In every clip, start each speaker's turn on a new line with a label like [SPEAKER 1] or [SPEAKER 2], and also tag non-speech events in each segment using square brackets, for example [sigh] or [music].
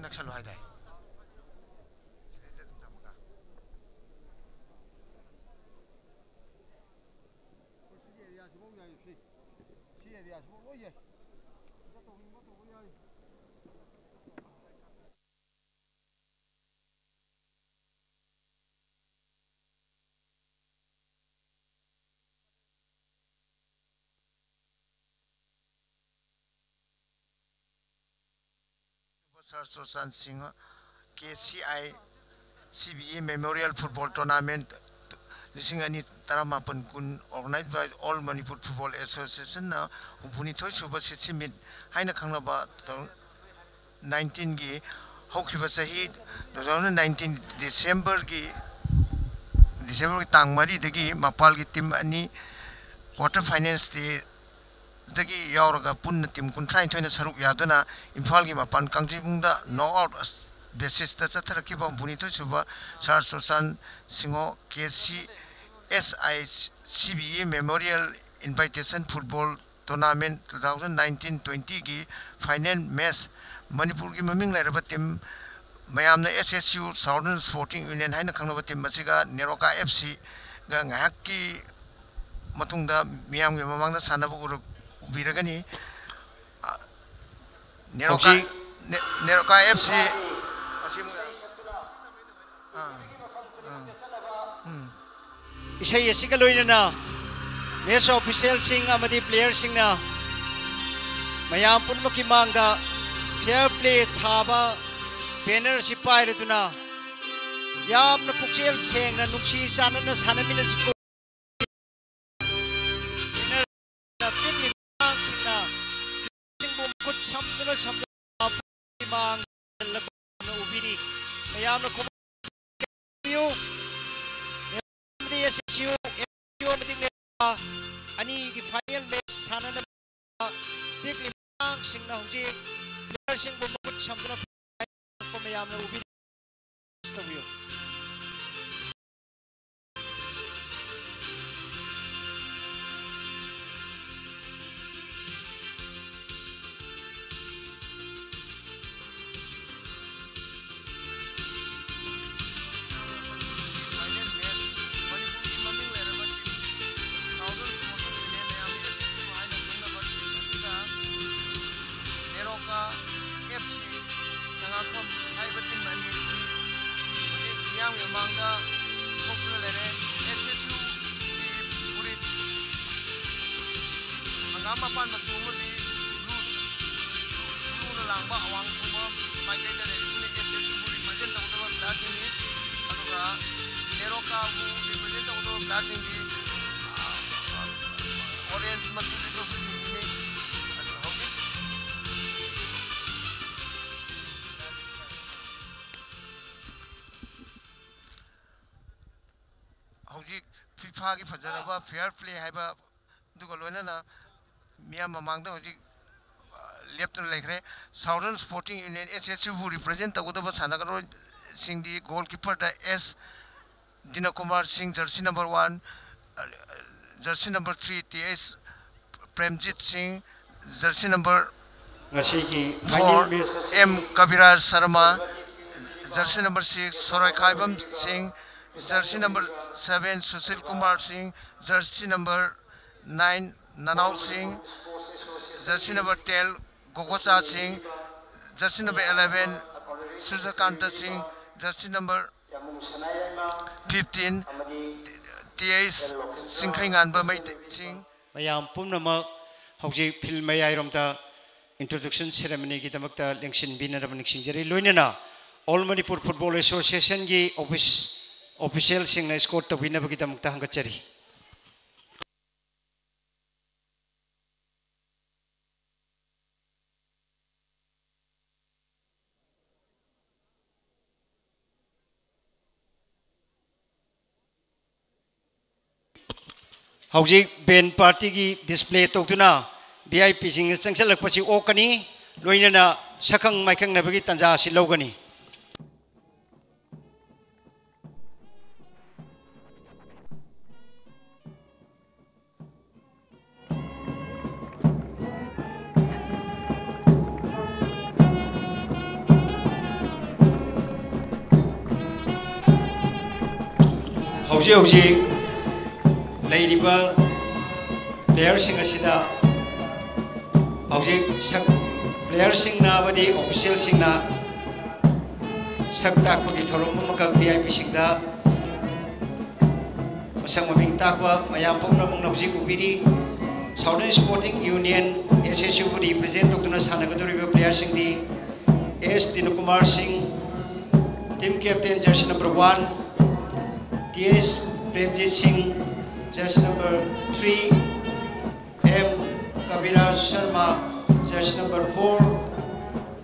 [SPEAKER 1] Anak sa luhay dai. Sir Sushant Singh K C I C B A memorial football tournament लिसिंग अनी तरामापन कुन organize by all Manipur football association ना हुनिथोय सुब सिमित हाइना खंगनबा 19 गी हौखिबा सही 2019 दिसंबर की दिसंबर की तांग मरी दगी मपाल की टीम अनी क्वार्टर फाइनल स्टेज दगी यावरगा पुन्न टीम कुंथ्राइ थोइना सरुक यादुना इम्फाल की मपान कांजीबुंगदा नो आउट बेसिस ता चथरकिबा बुनिथो सुबा सार सोसान सिंगो K C S I C B A memorial invitation football tournament 2019-20 की फाइनल मैच मणिपुर की ममिंग लेरबा team मयामना S S U southern sporting union हाइना खंगनबा टीम मसिगा नेरोका एफ़ सी गा ngahak की matungda miyam ge mamangda sanaba uruk ubiragani neroka neroka fc
[SPEAKER 2] isai asiga loinana match official Singh अमदी player सिंहना मयाम पुनमकी मांगदा फेयर प्ले थाबा बैनर सि पाइरदुना यामना पुक्सेल सेंगना नुक्सी चानना मयामना खुबियो एसएसयू एसएसयू मदिंग अनि की फाइनल मैच सानना पिकली मांग सिंगना हुजी प्लेयर सिंग बो खुद समदुना को मयामना उबिरी तबियो mapan
[SPEAKER 1] duga loinana मियाम ममांग हजिक लेप्टन लेखरे southern sporting union S S U represent तौदब सानगरो Singh goal keeper the S Dina Kumar Singh jersey number one jersey number three T S Premjit Singh jersey number
[SPEAKER 2] four
[SPEAKER 1] M Kaviraj Sharma jersey number six सोरय Khaibam Singh jersey number seven Sushil Kumar Singh jersey number nine Nanao Singh jersey number ten Gogocha Singh jersey number eleven Suryakant Singh jersey number fifteen तेइस सिङ्खैगान सिंह।
[SPEAKER 2] म्याम पुनमक हौजिक film मयाइरोम introduction ceremony लेंसिनबिनरम निसिंजरी लोइनना all Manipur football association की ऑफिस ऑफिशियल सिंह स्कोर तौबीनबगीदमक हंगचरी। हौजी बेन पार्टी की डिस्प्ले तौदना वी आई पी सिंह चंगसलपसी ओकनी लोनना सख सखंग की तंजा सि लौगनी हौजी हौजी 레이디버 레어싱 것이다. 어제 석 레어싱 나버디 오피셜 싱나 석다쿠디 토론문문각 VIP 싱다. 무상무빙 따과 마양폭로문 오지 구비리 서울 스포팅 유니언 SSU부 리프레젠트 독도나 사나가도리브 플레이어 싱디 S. Dinukumar Singh, Team Captain Jersey No. 1, T.S. Premjit Singh, jersey number three M Kaviraj Sharma jersey number four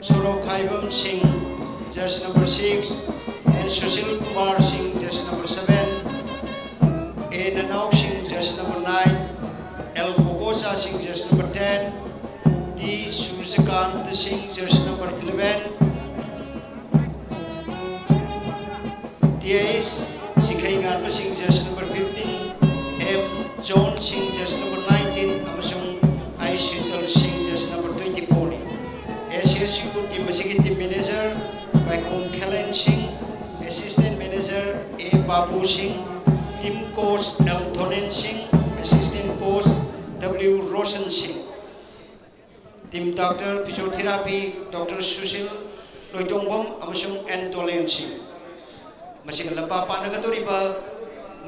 [SPEAKER 2] सोरो Khaibam Singh jersey number six N Sushil Kumar Singh jersey number seven A Nanao Singh jersey number nine L Gogocha Singh jersey number ten T Suryakant Singh jersey number eleven TAS Sikhaingan Masing Jersey number 15 M John Singh Jersey number 19 amasung I Shital Singh Jersey number 24 ni SSU team team manager by Khom Khalan Singh assistant manager A Babu Singh team coach L Thonen Singh assistant coach W Roshan Singh team doctor physiotherapy Dr. Sushil Loitongbom amasung N Tolen Singh masiga lamba panagadoriba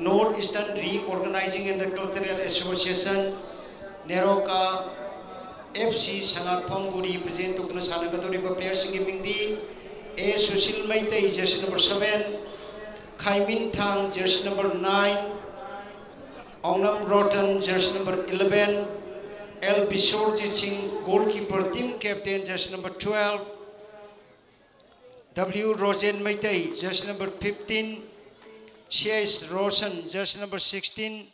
[SPEAKER 2] north eastern reorganising and cultural association NEROCA F C संगाफमी present सानगदरीब players की मिंगी A Sushil Meitei jersey number seven Khaiminthang jersey number nine Onam Romton jersey number eleven L Bishorjit Singh goalkeeper team captain jersey number twelve W Rojen Meitei jersey number fifteen C.S. Rosen, jersey number 16.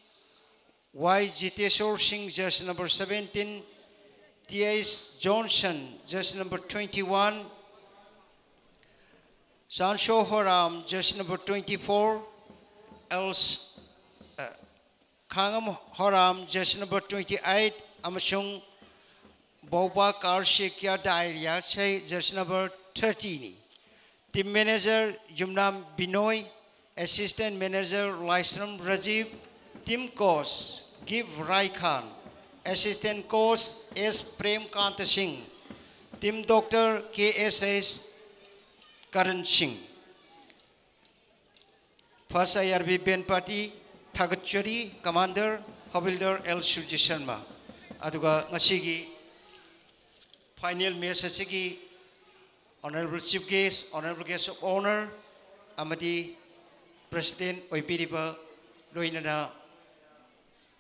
[SPEAKER 2] Y. Jiteshwar Singh, jersey number 17. T.S. Johnson, jersey number 21. Sansho Horam, jersey number 24. Else uh, Kangam Horam, jersey number 28. Amasung Boba Karshikya Diarya, jersey number 30. Team Manager Jumnam Binoy, Assistant Manager Laisram Rajiv, Team Coach Give Rai Khan, Assistant Coach S. Prem Kanta Singh, Team Doctor KSS Karan Singh. First IRB Ben Party, Thagatchari, Commander, Havildar L. Surji Sharma. Aduga ngasigi final match Honorable Chief Guest, Honorable Guest of Honor, amadi president oibiriba loinana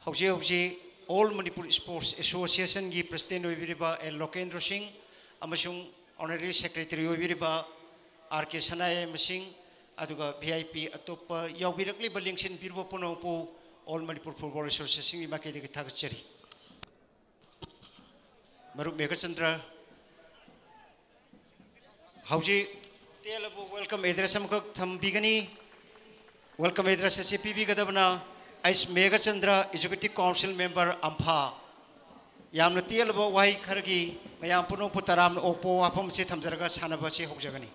[SPEAKER 2] hauji hauji all manipur sports association gi president oibiriba el lokendra singh amasung honorary secretary oibiriba rk sanaye masing aduga vip atopa yaubirakli balingsin birbo ponopu all manipur football association gi makedi ki thagchari maru megachandra hauji telabu welcome address amkak thambigani welcome एद्रा से पी भी गदबनाइ Meghachandra executive council member अम्फा याम तेलब वही खर की मैं पुनः तराम ओपो वाफम से थमजरग सानब से होगनी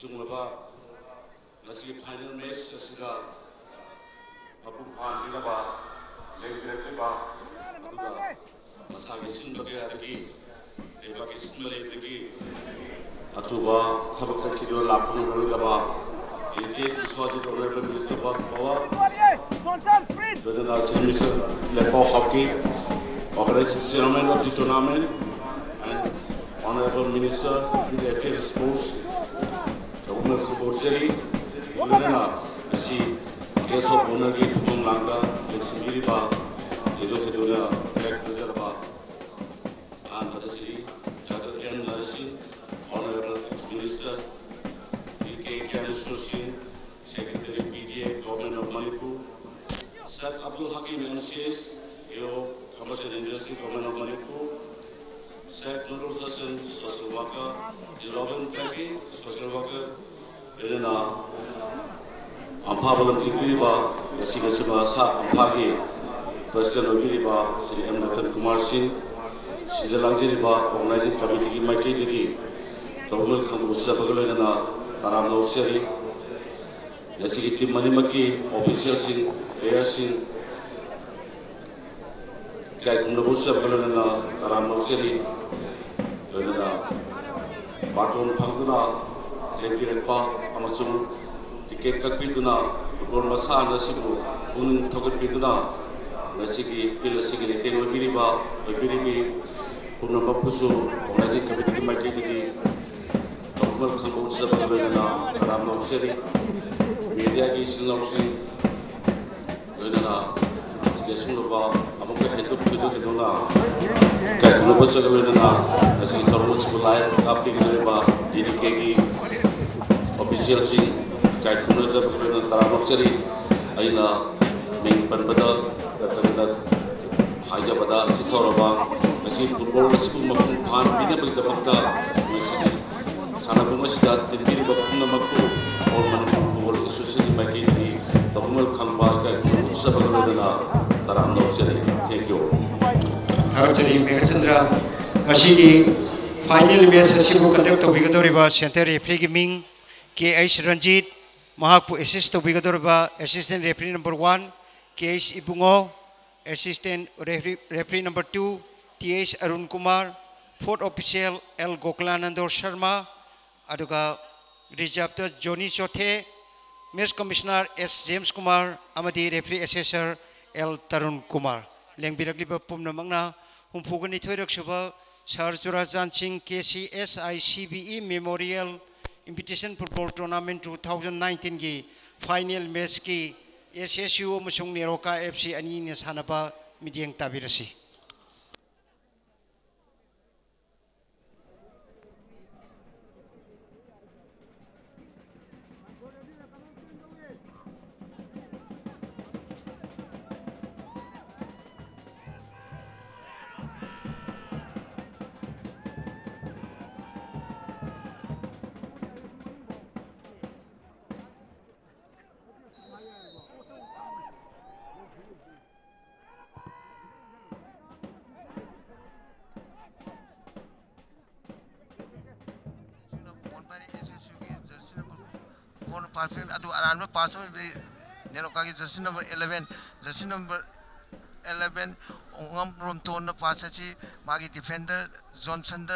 [SPEAKER 3] sungaba ngasi final match asiga mapum phan dinaba lengkre ba aduga masagi sinbage adagi ebagi sinbale adagi अथवा थबक की जो लाभों को लगा ये देश स्वास्थ्य प्रोग्राम में मिस्टर बस बाबा जो ना सिमिसर लेपो hockey organizing chairman of the tournament and honorable minister of the affairs sports Governor Kubotseri Yunana asi keso bonagi pumong langa kesimiri ba kedo kedonya black buzzer ba and Hadasiri Dr. N. Narasin Honorable Ex-Minister D.K. Kanishwar Secretary PDA, Government of Manipur, Sir Abdul Hakim MCS, AO, Commerce and Industry, Government of Manipur, Skype Nurul Hassan Slovakia, Robin Taki Slovakia, Elena Amphabalan Sikriba, Asi Masiba Sa Amphagi, President Ogiriba, Sri M. Nathan Kumar Singh, Sri Langiriba, Organizing Committee की माइकी दिखी, तबुल खम उससे बगले ने ना Taram nausea की, जैसे कि टीम मनी मकी ऑफिसियल सिंह, एयर सिंह ꯎꯁꯤꯜꯂꯛꯄꯒ ꯂꯣꯏꯅꯅ ꯇꯔꯥꯝ ꯂꯧꯖꯔꯤ ꯂꯣꯏꯅꯅ ꯕꯥꯔꯇꯣꯟ ꯐꯪꯗꯨꯅ ꯂꯦꯡꯕꯤꯔꯛꯄ ꯑꯃꯁꯨꯡ ꯇꯤꯀꯦꯠ ꯀꯛꯄꯤꯗꯨꯅ ꯐꯨꯠꯕꯣꯜ ꯃꯁꯥꯟꯅ ꯑꯁꯤꯕꯨ ꯄꯨꯛꯅꯤꯡ ꯊꯧꯒꯠꯄꯤꯗꯨꯅ ꯉꯁꯤꯒꯤ ꯐꯤꯜ ꯑꯁꯤꯒꯤ ꯂꯩꯇꯦꯡ ꯑꯣꯏꯕꯤꯔꯤꯕ ꯑꯣꯏꯕꯤꯔꯤꯕꯤ ꯄꯨꯝꯅꯃꯛꯄꯨꯁꯨ ꯑꯣꯔꯒꯅꯥꯏꯖꯤꯡ ꯀꯃꯤꯇꯤꯒꯤ ꯃꯥꯏꯀꯩꯗꯒꯤ ꯇꯧꯕꯜ ꯈꯪꯕ ꯎꯠꯆꯕꯒ ꯂꯣꯏꯅꯅ ꯇꯔꯥꯝ ꯂꯧꯖꯔꯤ ꯃꯦꯗꯤꯌꯥꯒꯤ ꯏꯆꯤꯜ ꯏꯅꯥꯎꯁꯤꯡ ꯂꯣꯏꯅꯅ desin loba amu ko hidu tudu hidu na ka kuno boso ko hidu na asi torno sibulai apti hidu ba diri kegi official sing ka kuno jab ko na tara nofseri aina ming panbada katamda haja bada sithoroba asi football sibu makun phan bina bagda bagda sanabung asida tindiri bakun namakku और मनपुर को बोल सुशील मैकेजी तमुल खंबा का उत्सव बनोदना
[SPEAKER 2] final में centre referee मिंग K H Ranjit assist तौगदब assistant referee number one K H Ibungo assistant referee number two T H Arun Kumar fourth official L Goklananda Sharma reserve जोनी चौथे miss commissioner S James Kumar referee assessor L Tarun Kumar लेंबिरक्लिबा पुमनमंगना हुमफुगनि थोइरक्सुबा sir Churachand Singh K C S I C B E memorial invitation football tournament 2019 की final match की S S U अमसुंग NEROCA F C अनी ने सानबा मिजेंग ताबिरसी
[SPEAKER 1] phone पार्फिम अदु Aran pass NEROCA की jersey number 11 jersey number 11 Ongnam Romton pass अछि मागी defender Johnson the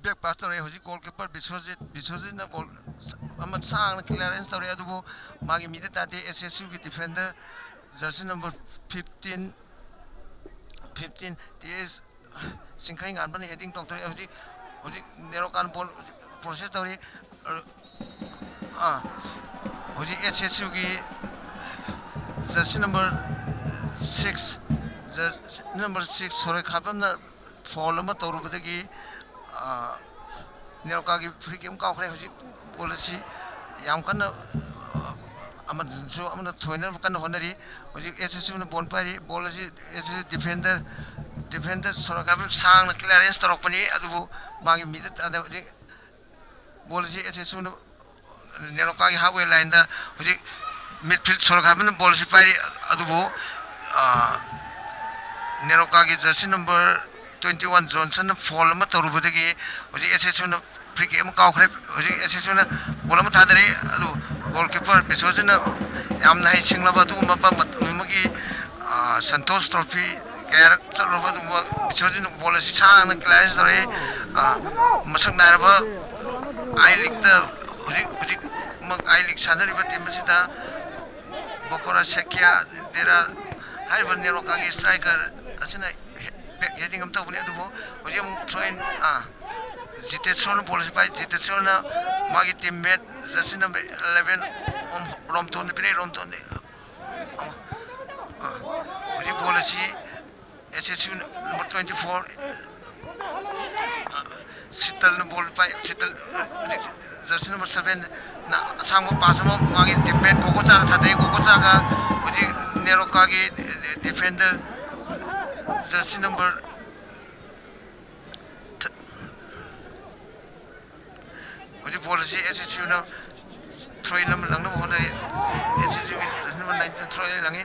[SPEAKER 1] back pass तरे होजी गोलकीपर बिश्वजित बिश्वजित न गोल अमत सांग क्लियरेंस तरे अदु मागी मिदे ताते एसएसयू की defender jersey number 15 15 TS Sinkhaigan बने हेडिंग टॉक तरे होजी होजी नेरोकान बॉल प्रोसेस तरे 아 우리 HSU기 the number 6 the number 6 소리 가볍나 폴로마 도르부터기 아 내가기 프리겜 까그래 하지 올지 양간 아마 저 아마 토이너 간 호너리 우리 HSU는 본파리 볼지 HSU 디펜더 디펜더 소리 가볍 상나 클리어런스 더럭 뿐이 아주 마기 미드 아데 우리 볼지 HSU는 NEROCA halfway line हजिक mud field सोल्याब बोलिस पैरी अब NEROCA jersey number twenty one Jason foul तरुबदेखि हजुर एसएस फिगेम कि हजुर एसएसन बोलि अब गोल किपर बिसोजी यहाँ है सिलब्ल सन्थोस त्रोफी क्यार चल्भ बिसोजी बोल अन क्लियरेन्स तर मस नाइब आइलेक् ꯍꯧꯖꯤꯛ ꯍꯧꯖꯤꯛ ꯑꯥꯏ ꯁꯥꯟꯅꯔꯤꯕ ꯇꯤꯝ ꯑꯁꯤꯗ ꯕꯣꯀꯣꯔꯥ ꯁꯦꯀꯤꯌꯥ ꯗꯦꯔꯥ ꯍꯥꯏꯔꯤꯕ ꯅꯦꯔꯣꯀꯥꯒꯤ ꯏꯁꯇ꯭ꯔꯥꯏꯀꯔ ꯑꯁꯤꯅ ꯍꯦꯗꯤꯡ ꯑꯃ ꯇꯧꯕꯅꯤ ꯑꯗꯨꯕꯨ ꯍꯧꯖꯤꯛ ꯑꯃꯨꯛ ꯊ꯭ꯔꯣꯏꯟ ꯑꯥ ꯖꯤꯇꯦꯁꯣꯔꯅ ꯕꯣꯜ ꯑꯁꯤ ꯄꯥꯏ ꯖꯤꯇꯦꯁꯣꯔꯅ ꯃꯥꯒꯤ ꯇꯤꯝꯃꯦꯠ ꯖꯁꯤꯟ ꯅꯝꯕꯔ ꯑꯦꯂꯚꯦꯟ ꯔꯣꯝꯊꯣꯟꯗ ꯄꯤꯔꯛꯏ ꯔꯣꯝꯊꯣꯟꯗ ꯍꯧꯖꯤꯛ ꯕꯣꯜ ꯑꯁꯤ S S U number twenty four sital no bol pa sital eh, jersi number 7 na sang pass mo mangi defend gogo cha tha de gogo cha ga uji nero ka gi defender jersi number uji policy SSU na troy lam lang no hona SSU number 19 troy lang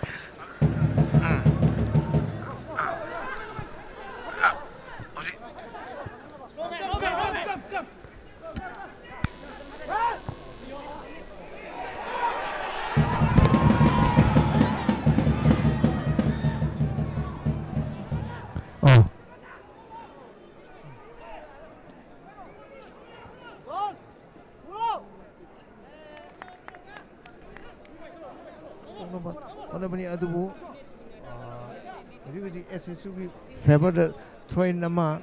[SPEAKER 1] Favor the throwing the Nama.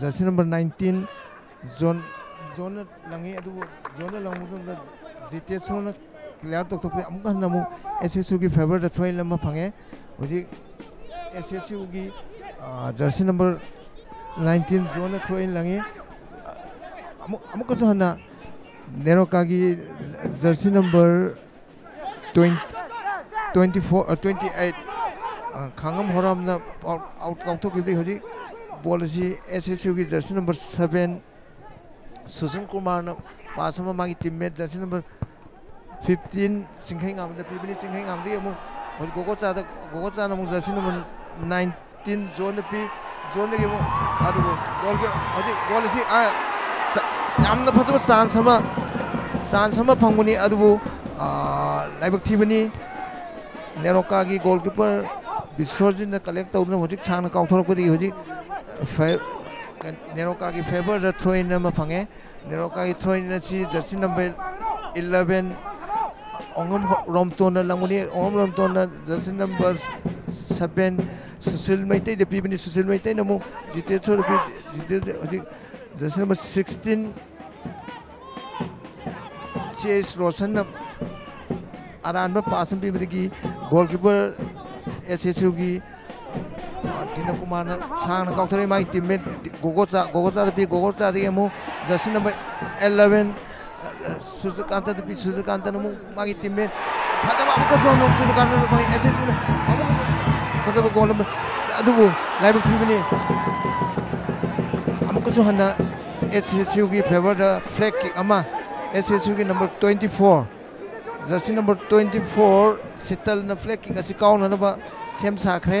[SPEAKER 1] Jersey number nineteen जो जो लंगी जो lung जिते सोन clear तौर हम S S U की favour ट्रेल फंगे S S U की जर्सी नंबर नाइनटीन जो थ्रोइन लंगी हम नेरोका की jersey number twenty four twenty eight Khangam होराम out out से एस एस यू की jersey number seven Sushil Kumar ने पास में मांगी टीममेट जर्सी नंबर फिफ्टीन सिंखाई गामद पीबनी सिंखाई गामदी अमुक हजी गोगो चाद गोगो चाद अमुक जर्सी नंबर नाइनटीन जोन पी जोन के अमुक अदुगो गोल के हजी गोल से आ यामना फसबा चांस अमा चांस अमा फंगबनी अदुबु लाइबक थीबनी नेरोकागी गोलकीपर विश्वजित कलेक्ट तौदना हजिक सांग काउथरपदी हजिक नेरोकागी फेवर थ्रोइन फंगे नेरोकागी throw in jersey number eleven Ongnam Romton लंगुनी Ongnam Romton jersey number seven Sushil Meitei पीबनी Sushil Meitei नमु जिते jersey number sixteen C S Roshan अरानब pass पीबदी गोलकीपर एस एस यू की दिन कुमार सांग काउथरे माई teammate Gogocha Gogocha P Gogocha jersey number eleven Suryakant P Suryakant मागी teammate फजब अमुकसु नोम सूर्यकांत मागी S S U अमुक फजब गोल लाइव थीबनी अमुकसु हन्ना एस एस यू की फेवर फ्लैग किक अमा एस एस यू की number twenty four jersey number twenty four सितल न फ्लैग किक असी काउनब सेम साख्रे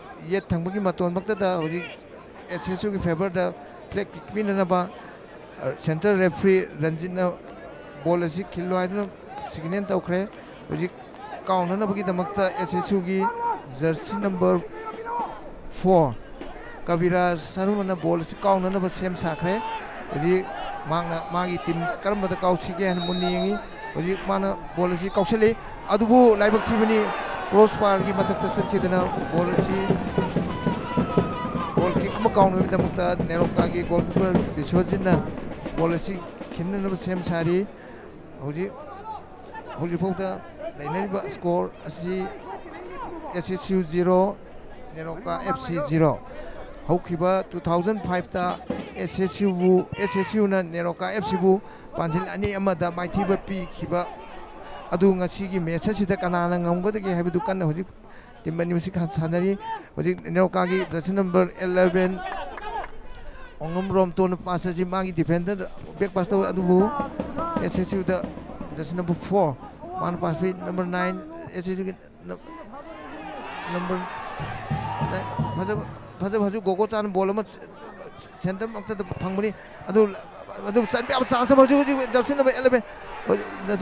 [SPEAKER 1] ये थंबगी मतोन मक्तदा हौजिक एसएसयू की फेवर फ्लैग पिननबा सेंटर रेफरी रंजित बॉल असी खिलो सिग्नल तौखरे हौजिक काउननबगी दमक्ता एसएसयू की जर्सी नंबर फोर कविरा सरुमना बॉल काउननब सेम मागी टीम हन मुनियंगी हौजिक माना बॉल असी काउसले अदुबु लाइबक थीबनी क्रॉस बार की मथक चटकीदना बॉल असी गोल किक अमा काउनबदमक्ता नेरोका की गोलकीपर विश्वजितना बॉल असी खिन्ननब सेम सारी हौजिक हौजिक फाउदा लेनरिबा स्कोर असी एसएसयू 0 नेरोका एफसी 0 हौखिबा 2005 ता एसएसयू बु एसएसयू ना नेरोका एफसी बु पांजिल अनि अमदा माइथिबा पी खिबा अदु ngasi मैच असिदा कनाना ngamgदगे हाइबदु कन्न हौजिक टीम बनी मसी खा सानरी हौजिक नेरोका की जर्सी नंबर 11 ओंगम रोम तोन पास डिफेंडर बैक पास तो अदुबु एसएसयू दा जर्सी नंबर 4 मान पास भी नंबर 9 एसएसयू की नंबर फजब हजु गोगो चान बॉल सेंटर चनबे अब chance jersey number 11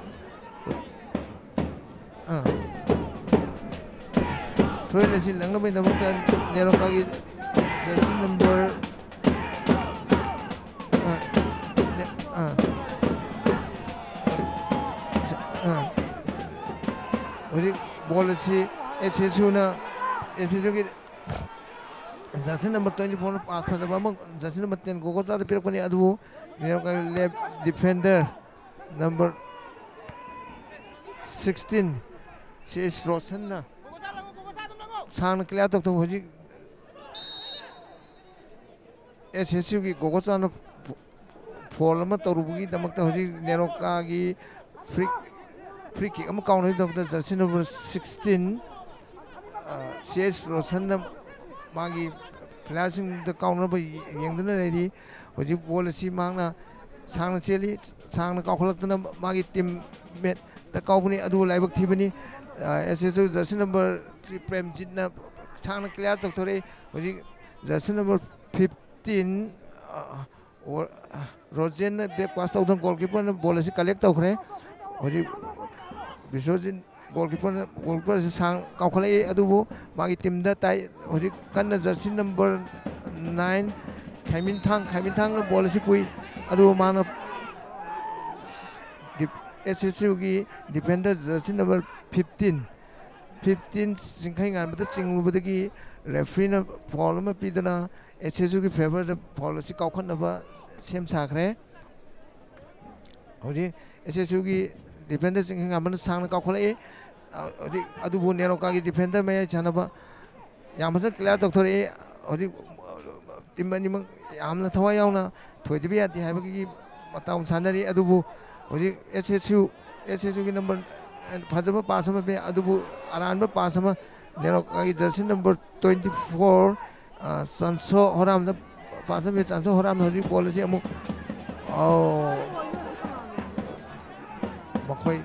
[SPEAKER 1] 어. 조엘렛이 랭로빈다 못한 내로가기 씻는 볼 어. 네. 어. 어. 어디 몰르치 에체수나 에체수기 jersey number twenty four pass फंस जर्सी नंबर टेन गोगो चाद पीरपने left defender number sixteen 제15쳤나 사는 끌려도 또 뭐지 예 제시우기 고고사는 폴만 떠르부기 담았다 호지 내로까기 프리 프리킥 아무 카운트 해도부터 저시 넘버 16 CS 로선나 마기 플래싱 더 카운트 뭐 영드는 레디 호지 볼시 망나 상나 첼리 상나 카운트 마기 팀 몇, 다 카운트 아두 라이브 티브니 ꯌꯨ ꯖꯔꯁꯤ ꯅꯝꯕꯔ ꯊ꯭ꯔꯤ ꯄ꯭ꯔꯦꯝꯖꯤꯠꯅ ꯁꯥꯡꯅ ꯀ꯭ꯂꯤꯌꯥꯔ ꯇꯧꯊꯣꯔꯛꯏ ꯍꯧꯖꯤꯛ ꯖꯔꯁꯤ ꯅꯝꯕꯔ ꯐꯤꯐꯇꯤꯟ ꯔꯣꯖꯦꯟꯅ ꯕꯦꯛ ꯄꯥꯁ ꯇꯧꯗꯨꯅ ꯒꯣꯜ ꯀꯤꯄꯔꯅ ꯕꯣꯜ ꯑꯁꯤ ꯀꯂꯦꯛ ꯇꯧꯈ꯭ꯔꯦ ꯍꯧꯖꯤꯛ ꯕꯤꯁꯣꯖꯤꯠ ꯒꯣꯜ ꯀꯤꯄꯔꯅ ꯒꯣꯜ ꯀꯤꯄꯔ ꯑꯁꯤ ꯁꯥꯡ ꯀꯥꯎꯈꯠꯂꯛꯏ ꯑꯗꯨꯕꯨ ꯃꯥꯒꯤ ꯇꯤꯝꯗ ꯇꯥꯏ ꯍꯧꯖꯤꯛ ꯀꯟꯅ ꯖꯔꯁꯤ ꯅꯝꯕꯔ ꯅꯥꯏꯟ ꯈꯥꯏꯃꯤꯟꯊꯥꯡ ꯈꯥꯏꯃꯤꯟꯊꯥꯡꯅ ꯕꯣꯜ ꯑꯁꯤ ꯄꯨꯏ ꯑꯗꯨꯕꯨ ꯃꯥꯅ ꯑꯦꯁ ꯑꯦꯁ ꯌꯨꯒꯤ defender jersey number fifteen fifteen ꯆꯤꯡꯈꯩ ꯉꯥꯟꯕꯗ ꯆꯤꯡꯂꯨꯕꯗꯒꯤ ꯔꯦꯐ꯭ꯔꯤꯅ ꯐꯥꯎꯜ ꯑꯃ ꯄꯤꯗꯨꯅ ꯑꯦꯁꯦꯖꯨꯒꯤ ꯐꯦꯚꯔꯗ ꯐꯥꯎꯜ ꯑꯁꯤ ꯀꯥꯎꯈꯠꯅꯕ ꯁꯦꯝ ꯁꯥꯈ꯭ꯔꯦ ꯍꯧꯖꯤꯛ ꯑꯦꯁꯦꯖꯨꯒꯤ ꯗꯤꯐꯦꯟꯗꯔ ꯆꯤꯡꯈꯩ ꯉꯥꯟꯕꯅ ꯁꯥꯡꯅ ꯀꯥꯎꯈꯠꯂꯛꯏ ꯍꯧꯖꯤꯛ ꯑꯗꯨꯕꯨ ꯅꯦꯔꯣꯀꯥꯒꯤ ꯗꯤꯐꯦꯟꯗꯔ ꯃꯌꯥꯏ ꯁꯥꯟꯅꯕ ꯌꯥꯝ ꯐꯖꯅ ꯀ꯭ꯂꯤꯌꯥꯔ ꯇꯧꯊꯣꯔꯛꯏ ꯍꯧꯖꯤꯛ ꯇꯤꯝ ꯑꯅꯤꯃꯛ ꯌꯥꯝꯅ ꯊꯋꯥꯏ ꯌꯥꯎꯅ ꯊꯣꯏꯗꯕ ꯌꯥꯗꯦ ꯍꯥꯏꯕꯒꯤ ꯃꯇꯥꯎ ꯁꯥꯟꯅꯔꯤ ꯑꯗꯨꯕꯨ ꯍꯧꯖꯤꯛ S S U S S ꯌꯨꯒꯤ ꯅꯝꯕꯔ फजब पासम पे अब अरानब पास में काई jersey number twenty four Horam the pass पे संसो होराम हजि पॉलिसी अमु ओ मखोय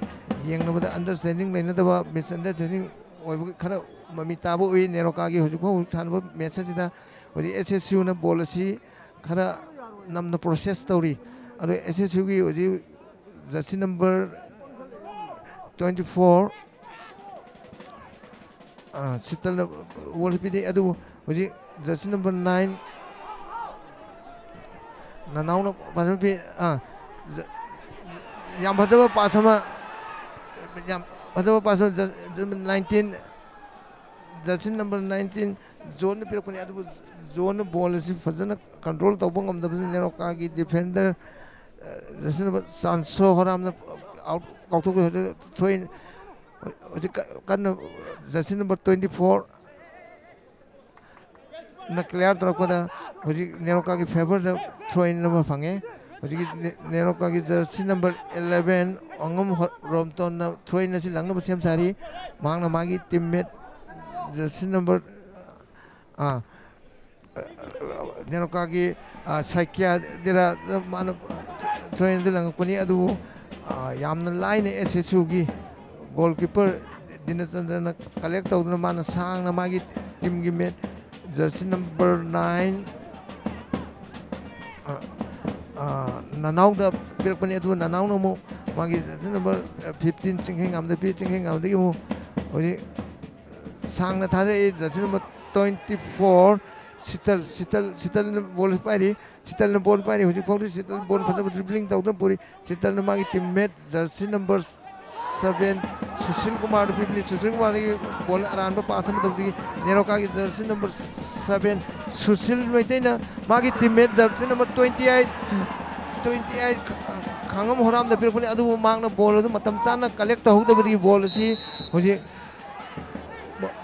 [SPEAKER 1] अंडरस्टैंडिंग लेनदब मिस अंडरस्टैंडिंग ओइब खरा ममी ताबो उइ की कागी हजि पो थानब मैसेज दा हजि एसएसयू न पॉलिसी खरा नम प्रोसेस तौरी अरे यू की हजि jersey number 24 아 시달러 월피디 아두 뭐지 저스 넘버 9 나나오나 바스피 아 양바자바 바사마 양 바자바 바사 나인틴 jersey number nineteen zone पीरकने जोन बॉल फजन कंट्रोल तब का डिफेंडर जर्सी नंबर चांसो होराम ꯑꯥꯎꯠ ꯀꯥꯎꯊꯣꯛꯄ ꯍꯧꯖꯤꯛ ꯊ꯭ꯔꯣꯏꯟ ꯍꯧꯖꯤꯛ ꯀꯟꯅ ꯖꯔꯁꯤ ꯅꯝꯕꯔ ꯇ꯭ꯋꯦꯟꯇꯤ ꯐꯣꯔ ꯅ ꯀ꯭ꯂꯤꯌꯥꯔ ꯇꯧꯔꯛꯄꯗ ꯍꯧꯖꯤꯛ ꯅꯦꯔꯣꯀꯥꯒꯤ ꯐꯦꯚꯔꯗ ꯊ꯭ꯔꯣꯏꯟ ꯑꯃ ꯐꯪꯉꯦ ꯍꯧꯖꯤꯛꯀꯤ ꯅꯦꯔꯣꯀꯥꯒꯤ ꯖꯔꯁꯤ ꯅꯝꯕꯔ ꯑꯦꯂꯚꯦꯟ ꯑꯉꯝ ꯔꯣꯝꯇꯣꯟꯅ ꯊ꯭ꯔꯣꯏꯟ ꯑꯁꯤ ꯂꯪꯅꯕ ꯁꯦꯝ ꯁꯥꯔꯤ ꯃꯍꯥꯛꯅ ꯃꯥꯒꯤ ꯇꯤꯝꯃꯦꯠ ꯖꯔꯁꯤ ꯅꯝꯕꯔ ꯅꯦꯔꯣꯀꯥꯒꯤ ꯁꯥꯏꯀ꯭ꯌꯥꯗꯔ ꯃꯥꯅ ꯊ꯭ꯔꯣꯏꯟꯗ ꯂꯪꯉꯛꯄꯅꯤ ꯑꯗꯨꯕꯨ यामन लाइन एसएसयूगी गोलकीपर दिनचंद्रन कलेक्ट तौदन मान सांगन मागी टीम की मैच जर्सी नंबर नाइन ननाउद पिरपने अदु ननाउन जर्सी नंबर 15 चिंगिंग आमदे पी चिंगिंग आमदे की मो सांगन थादे जर्सी नंबर 24 शीतल शीतल, शीतलने बॉल पायरी, शीतलने बॉल पायरी हूँ फाउंड शीतल बॉल फजब ड्रिबलिंग तौदन पूरी, शीतलने मांगी teammate jersey number seven, Sushil Kumar पीपनी Sushil Kumar की बॉल अरान पास नेरोका की जर्सी नंबर सेवन, सुशील मैतना मांगी teammate jersey number twenty eight twenty eight खांगम होराम दफिरपने अदु मांगना बोल अदु मतम चाना कलेक्ट तो तौदबदी बोल असी हूँ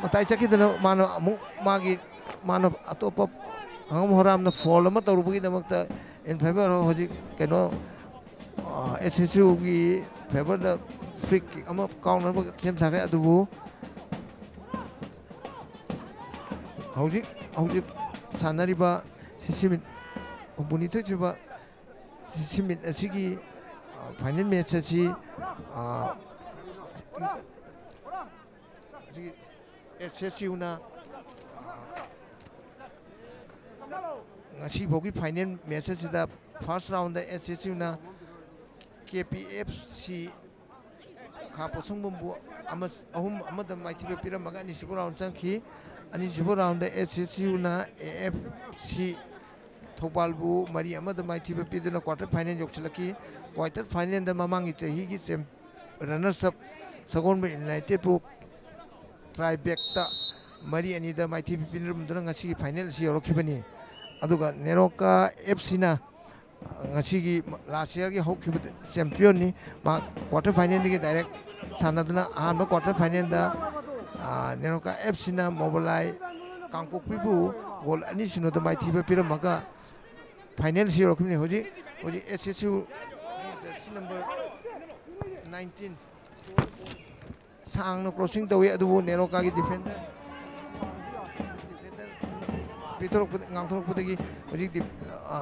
[SPEAKER 1] मताई चकीदन मानो मागी ꯃꯥꯅ ꯑꯇꯣꯞꯄ ꯑꯉꯝ ꯍꯣꯔꯥꯝꯅ ꯐꯣꯜ ꯑꯃ ꯇꯧꯔꯨꯕꯒꯤꯗꯃꯛꯇ ꯏꯟ ꯐꯦꯚꯔ ꯍꯧꯖꯤꯛ ꯀꯩꯅꯣ ꯑꯦꯁ ꯑꯦꯁ ꯌꯨꯒꯤ ꯐꯦꯚꯔꯗ ꯐ꯭ꯔꯤ ꯀꯤꯛ ꯑꯃ ꯀꯥꯎꯅꯕ ꯁꯦꯝ ꯁꯥꯈ꯭ꯔꯦ ꯑꯗꯨꯕꯨ ꯍꯧꯖꯤꯛ ꯍꯧꯖꯤꯛ ꯁꯥꯟꯅꯔꯤꯕ ꯁꯤꯁꯤꯃꯤꯠ ꯍꯨꯝꯐꯨꯅꯤꯊꯣꯏ ꯁꯨꯕ ꯁꯤꯁꯤꯃꯤꯠ ꯑꯁꯤꯒꯤ ꯐꯥꯏꯅꯦꯜ ꯃꯦꯠꯆ ꯑꯁꯤ ꯑꯥ, ꯑꯁꯤꯒꯤ ꯑꯦꯁ ꯑꯦꯁ ꯌꯨꯅ फाइनल मैच से first round S S U K P F C खा पोसबू अहम माइबी पीरमग अनीबू राउंड चंखी अनीबू round S S U A F C थोपालबू मरी माइब पीदन क्वार्टर फाइनल योजल की क्वार्टर फाइनल ममान चाह की रनर्सअप सगोब यूनाइटेडू ट्राइबेक्ट मरी अनी माइबी पीरमी फाइनल से योखिबनी ꯑꯗꯨꯒ ꯅꯦꯔꯣꯀꯥ ꯑꯦꯐ ꯁꯤꯅ ꯉꯁꯤꯒꯤ ꯂꯥꯁ ꯌꯔꯒꯤ ꯍꯧꯈꯤꯕ ꯆꯦꯝꯄꯤꯌꯣꯟꯅꯤ ꯃꯥ ꯀ꯭ꯋꯥꯇꯔ ꯐꯥꯏꯅꯦꯜꯗꯒꯤ ꯗꯥꯏꯔꯦꯛ ꯁꯥꯟꯅꯗꯨꯅ ꯑꯍꯥꯟꯕ ꯀ꯭ꯋꯥꯇꯔ ꯐꯥꯏꯅꯦꯜꯗ ꯅꯦꯔꯣꯀꯥ ꯑꯦꯐ ꯁꯤꯅ ꯃꯣꯕꯥꯏꯜ ꯀꯥꯡꯄꯣꯛꯄꯤꯕꯨ ꯒꯣꯜ ꯑꯅꯤ ꯁꯤꯅꯣ ꯗꯃꯥꯏ ꯊꯤꯕ ꯄꯤꯔꯝꯃꯒ ꯐꯥꯏꯅꯦꯜ ꯁꯤꯔꯣꯈꯤꯕꯅꯤ ꯍꯧꯖꯤꯛ ꯍꯧꯖꯤꯛ S S U jersey number nineteen ꯁꯥꯡꯅ ꯀ꯭ꯔꯣꯁꯤꯡ ꯇꯧꯏ ꯑꯗꯨꯕꯨ ꯅꯦꯔꯣꯀꯥꯒꯤ ꯗꯤꯐꯦꯟꯗꯔ ꯄꯤꯊꯣꯔꯛꯄ ꯉꯥꯡꯊꯣꯔꯛꯄꯗꯒꯤ ꯍꯧꯖꯤꯛ ꯗꯤ- ꯑ,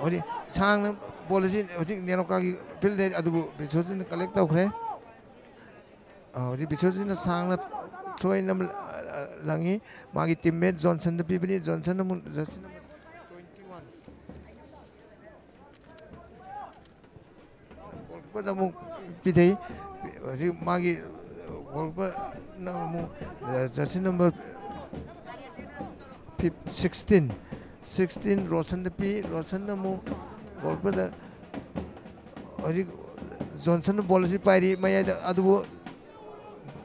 [SPEAKER 1] ꯍꯧꯖꯤꯛ ꯁꯥꯡꯅ ꯕꯣꯜ ꯑꯁꯤ ꯍꯧꯖꯤꯛ ꯅꯦꯔꯣꯀꯥꯒꯤ ꯐꯤꯜꯗ ꯑꯗꯨꯕꯨ ꯕꯤꯁꯣꯖꯤꯅ ꯀꯂꯦꯛ ꯇꯧꯈ꯭ꯔꯦ ꯑ, ꯍꯧꯖꯤꯛ ꯕꯤꯁꯣꯖꯤꯅ ꯁꯥꯡꯅ ꯊ꯭ꯔꯣꯏꯟ ꯑꯃ ꯑ, ꯂꯪꯉꯤ ꯃꯥꯒꯤ ꯇꯤꯝꯃꯦꯠ ꯖꯣꯟꯁꯟꯗ ꯄꯤꯕꯅꯤ ꯖꯣꯟꯁꯟ ꯑꯃꯨꯛ ꯖꯔꯁꯤ ꯅꯝꯕꯔ ꯇ꯭ꯋꯦꯟꯇꯤ ꯋꯥꯟ ꯒꯣꯜꯀꯤꯄꯔꯗ ꯑꯃꯨꯛ ꯄꯤꯊꯩ ꯍꯧꯖꯤꯛ ꯃꯥꯒꯤ जर्सी नंबर 16 16 रोशन पी रोशन मु से पाई मैं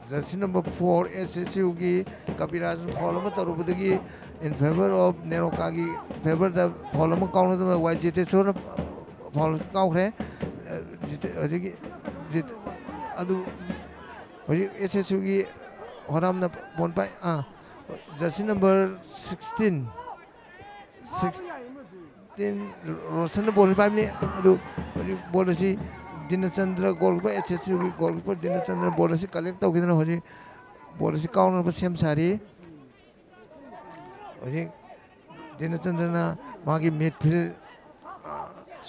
[SPEAKER 1] jersey number four S S U की कपिराजन फॉल तौरबदी इन फेवर ऑफ़ नेरोका की फेवर द फॉल कौन वाई जीतेश्वर फॉल काउखे जित हजुर एसएसी हराम ball jersey number sixteen Roshan बोल्नु पोजि बोलिस दिनचन्द्र गोल किपर एस एसुी गोल किपर दिनचन्द्र बोल कलिदन हजुर बोल असरी होनचन्द्र माथ फिल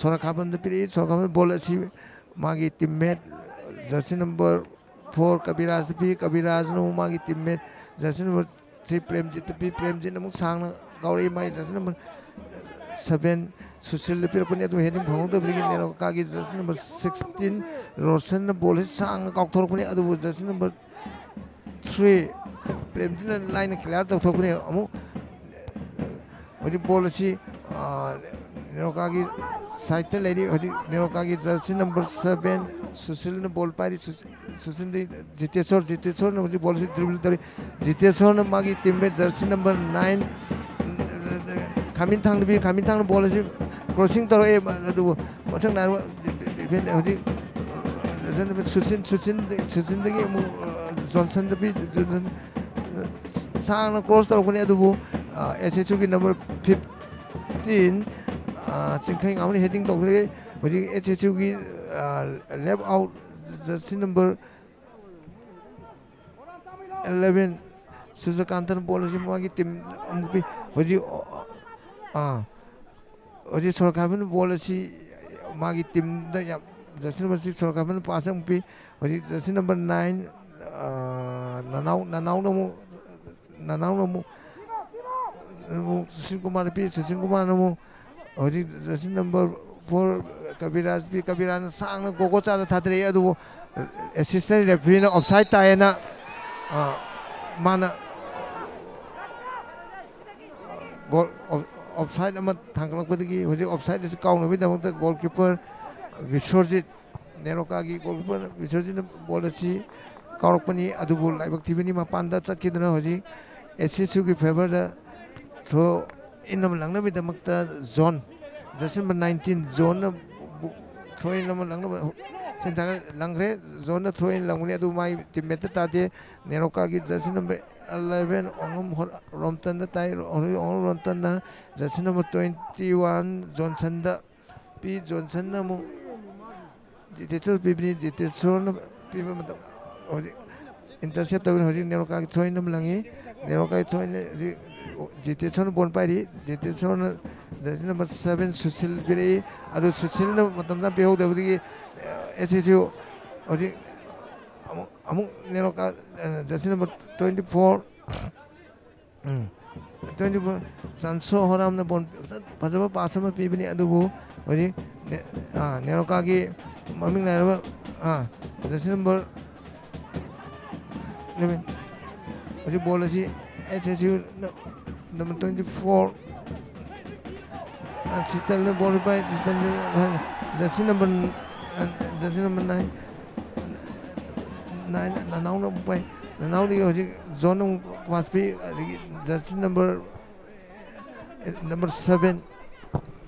[SPEAKER 1] सोरखाबन् पिर सोरखाबन् बोलिस माम mate jersey number four Kabiraj भी कबीराज ने उमा मांगी टीममेट जसन थ्री प्रेमजीत पी प्रेमजीत ने सांग गौरी माई जसन नंबर सेवेन सुशील ने फिर अपने तो हेडिंग भाँग तो बिल्कुल ने का की जसन नंबर 16 रोशन ने बोले सांग काउथर को ने अदु जसन नंबर 3 प्रेमजीत ने लाइन क्लियर तो थोपने अमु मुझे बोले सी Nirokagi cited lady Nirokagi jersey number seven Susil Bolpari Susin the Jitesor Jitesor no the policy tributary Jitesor no Magi Timbe jersey number nine coming tongue to be coming tongue policy crossing the way but the what's an hour Susin Susin Susin the game Johnson the beat Sang across the Kunedu SHU number fifteen 아, 지금 그냥 아무리 헤딩 동작에 뭐지 애체 지우기 아, 랩 아웃 jersey number 11 Suzakantan bola si magi tim ampi hoji ah hoji sorkamen bola si magi tim da ya jersey number 6 sorkamen pass ampi hoji jersey number 9 nanau nanau namu nanau namu Susin Kumar pi Susin Kumar namu number 19 जोन throw in अमा लंगनब centre लंगरे जोन throw in लंगनी अदु माई teammate तादे नेरोकागी जर्सी नंबर 11 ओंगम रोमतन ताई ओंगम रोमतन जर्सी नंबर 21 जॉनसन दा pi johnson na mu jitechor pibni jitechor na piba matam hoji intercept tawin hoji neroka ki throin nam langi neroka ki throin hoji jitechor bon pairi jitechor na jersey number 7 susil piri adu susil na matam na pihau dabdi SSU hoji neroka throw in amuk amuk neroka Jiteshwar बनपारी Jiteshwar जैसे number seven सुशील पीरी और सुशील ने मतलब ना बेहोत देखो दी ऐसे जो और जी अमु अमु ये लोग का जैसे number twenty four twenty four, संसो हो रहा हमने बोन फ़सल में पास में पी भी नहीं अदू वो और जी हाँ ये लोग का कि मम्मी ने ये जैसे नंबर नहीं और जी बोला जी SSU number 24 Sital na ball pa Sital na jersey number jersey number 9 nine nanaw na pa nanaw di hoji zone pass pi jersey number number 7